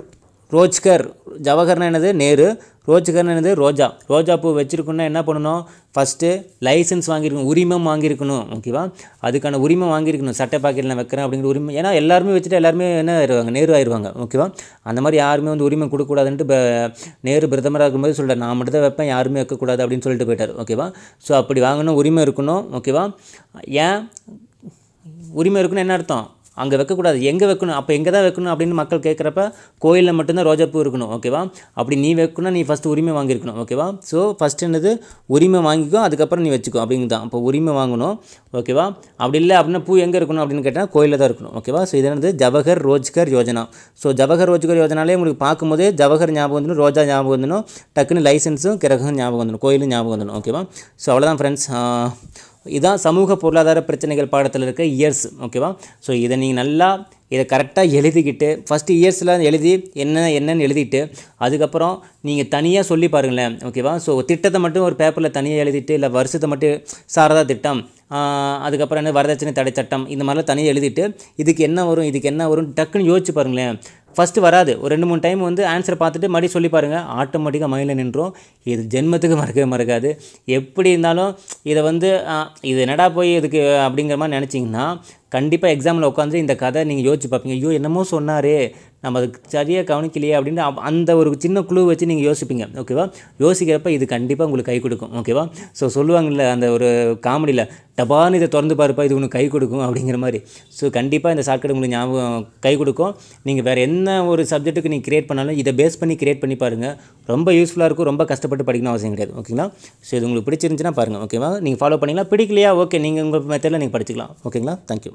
ரோஜ்கர் ஜவஹர்னா என்னது? நேரு. ரோஜ்கர்னா என்னது? ரோஜா. ரோஜா பூ வச்சுருக்குன்னா என்ன பண்ணணும்? ஃபஸ்ட்டு லைசன்ஸ் வாங்கியிருக்கணும் உரிமம் வாங்கியிருக்கணும் ஓகேவா அதுக்கான உரிமம் வாங்கியிருக்கணும் சட்டை பாக்கெட்டில் நான் வைக்கிறேன் அப்படிங்கிற உரிமை. ஏன்னா எல்லாருமே வச்சுட்டு எல்லாருமே என்ன ஆயிடுவாங்க? நேரு ஆயிடுவாங்க. ஓகேவா அந்த மாதிரி யாருமே வந்து உரிமை கொடுக்கக்கூடாதுன்ட்டு நேரு பிரதமராக இருக்கும்போது சொல்கிறார் நான் மட்டும் தான் வைப்பேன் யாருமே வைக்கக்கூடாது அப்படின்னு சொல்லிட்டு போயிட்டார். ஓகேவா ஸோ அப்படி வாங்கணும். உரிமை இருக்கணும். ஓகேவா ஏன்? உரிமை இருக்குன்னு என்ன அர்த்தம்? அங்கே வைக்கக்கூடாது. எங்கே வைக்கணும்? அப்போ எங்கே தான் வைக்கணும் அப்படின்னு மக்கள் கேட்குறப்ப கோயிலில் மட்டும்தான் ரோஜாப்பூ இருக்கணும் ஓகேவா அப்படி நீ வைக்கணும் நீ ஃபஸ்ட்டு உரிமை வாங்கியிருக்கணும் ஓகேவா ஸோ ஃபஸ்ட் என்னது? உரிமை வாங்கிக்கோ அதுக்கப்புறம் நீ வச்சுக்கோ அப்படிங்கிறது தான். அப்போ உரிமை வாங்கணும் ஓகேவா அப்படி இல்லை அப்படின்னா பூ எங்கே இருக்கணும் அப்படின்னு கேட்டால் கோயிலில் தான் இருக்கணும் ஓகேவா ஸோ இது என்னது? ஜவஹர் ரோஜ்கர் யோஜனா. ஸோ ஜவஹர் ரோஜ்கர் யோஜனாலே உங்களுக்கு பார்க்கும்போதே ஜவஹர் ஞாபகம் வந்துடும் ரோஜா ஞாபகம் வந்துடும் டக்குன்னு லைசன்ஸும் கிரகம் ஞாபகம் வந்துடும் கோயிலும் ஞாபகம் வந்துடும் ஓகேவா ஸோ அவ்வளோதான் ஃப்ரெண்ட்ஸ் இதுதான் சமூக பொருளாதார பிரச்சனைகள் பாடத்தில் இருக்க இயர்ஸ் ஓகேவா ஸோ இதை நீங்கள் நல்லா இதை கரெக்டாக எழுதிக்கிட்டு ஃபஸ்ட்டு இயர்ஸில் எழுதி என்ன என்னன்னு எழுதிட்டு அதுக்கப்புறம் நீங்கள் தனியாக சொல்லி பாருங்களேன் ஓகேவா ஸோ திட்டத்தை மட்டும் ஒரு பேப்பரில் தனியாக எழுதிட்டு இல்லை வருஷத்தை மட்டும் சாரதா திட்டம் அதுக்கப்புறம் என்ன வரதட்சணை தடை சட்டம் இந்த மாதிரிலாம் தனியாக எழுதிட்டு இதுக்கு என்ன வரும் இதுக்கு என்ன வரும் டக்குன்னு யோசிச்சு பாருங்களேன். ஃபஸ்ட்டு வராது. ஒரு ரெண்டு மூணு டைம் வந்து ஆன்சர் பார்த்துட்டு மறுபடியும் சொல்லி பாருங்கள் ஆட்டோமேட்டிக்காக மைண்டில் நின்றோம் இது ஜென்மத்துக்கு மறக்கவே மறக்காது. எப்படி இருந்தாலும் இதை வந்து இது என்னடா போய் இதுக்கு அப்படிங்கிற மாதிரி நினச்சிங்கன்னா கண்டிப்பாக எக்ஸாமில் உட்காந்து இந்த கதை நீங்கள் யோசிச்சு பார்ப்பீங்க. ஐயோ என்னமோ சொன்னாரே. நம்ம அதுக்கு சரியாக கவனிக்கலையே அப்படின்னு அந்த ஒரு சின்ன குழு வச்சு நீங்கள் யோசிப்பீங்க. ஓகேவா? யோசிக்கிறப்ப இது கண்டிப்பாக உங்களுக்கு கை கொடுக்கும். ஓகேவா? ஸோ சொல்லுவாங்கல்ல அந்த ஒரு காமெடியில் டபான்னு இதை திறந்து பாருப்பா இது உனக்கு கை கொடுக்கும் அப்படிங்கிற மாதிரி. ஸோ கண்டிப்பாக இந்த ஷார்ட்கட் உங்களுக்கு ஞாபகம் கை கொடுக்கும். நீங்கள் வேறு என்ன ஒரு சப்ஜெக்ட்டுக்கு நீங்கள் கிரியேட் பண்ணாலும் இதை பேஸ் பண்ணி கிரியேட் பண்ணி பாருங்கள் ரொம்ப யூஸ்ஃபுல்லாக இருக்கும் ரொம்ப கஷ்டப்பட்டு படிக்கணும் அவசியம் கிடையாது. ஓகேங்களா? ஸோ இது உங்களுக்கு பிடிச்சிருந்துச்சுன்னா பாருங்கள் ஓகேவா? நீங்கள் ஃபாலோ பண்ணிக்கலாம். பிடிக்கலையா? ஓகே நீங்கள் உங்கள் மெத்தடில் நீங்கள் படிச்சுக்கலாம். ஓகேங்களா? தேங்க்யூ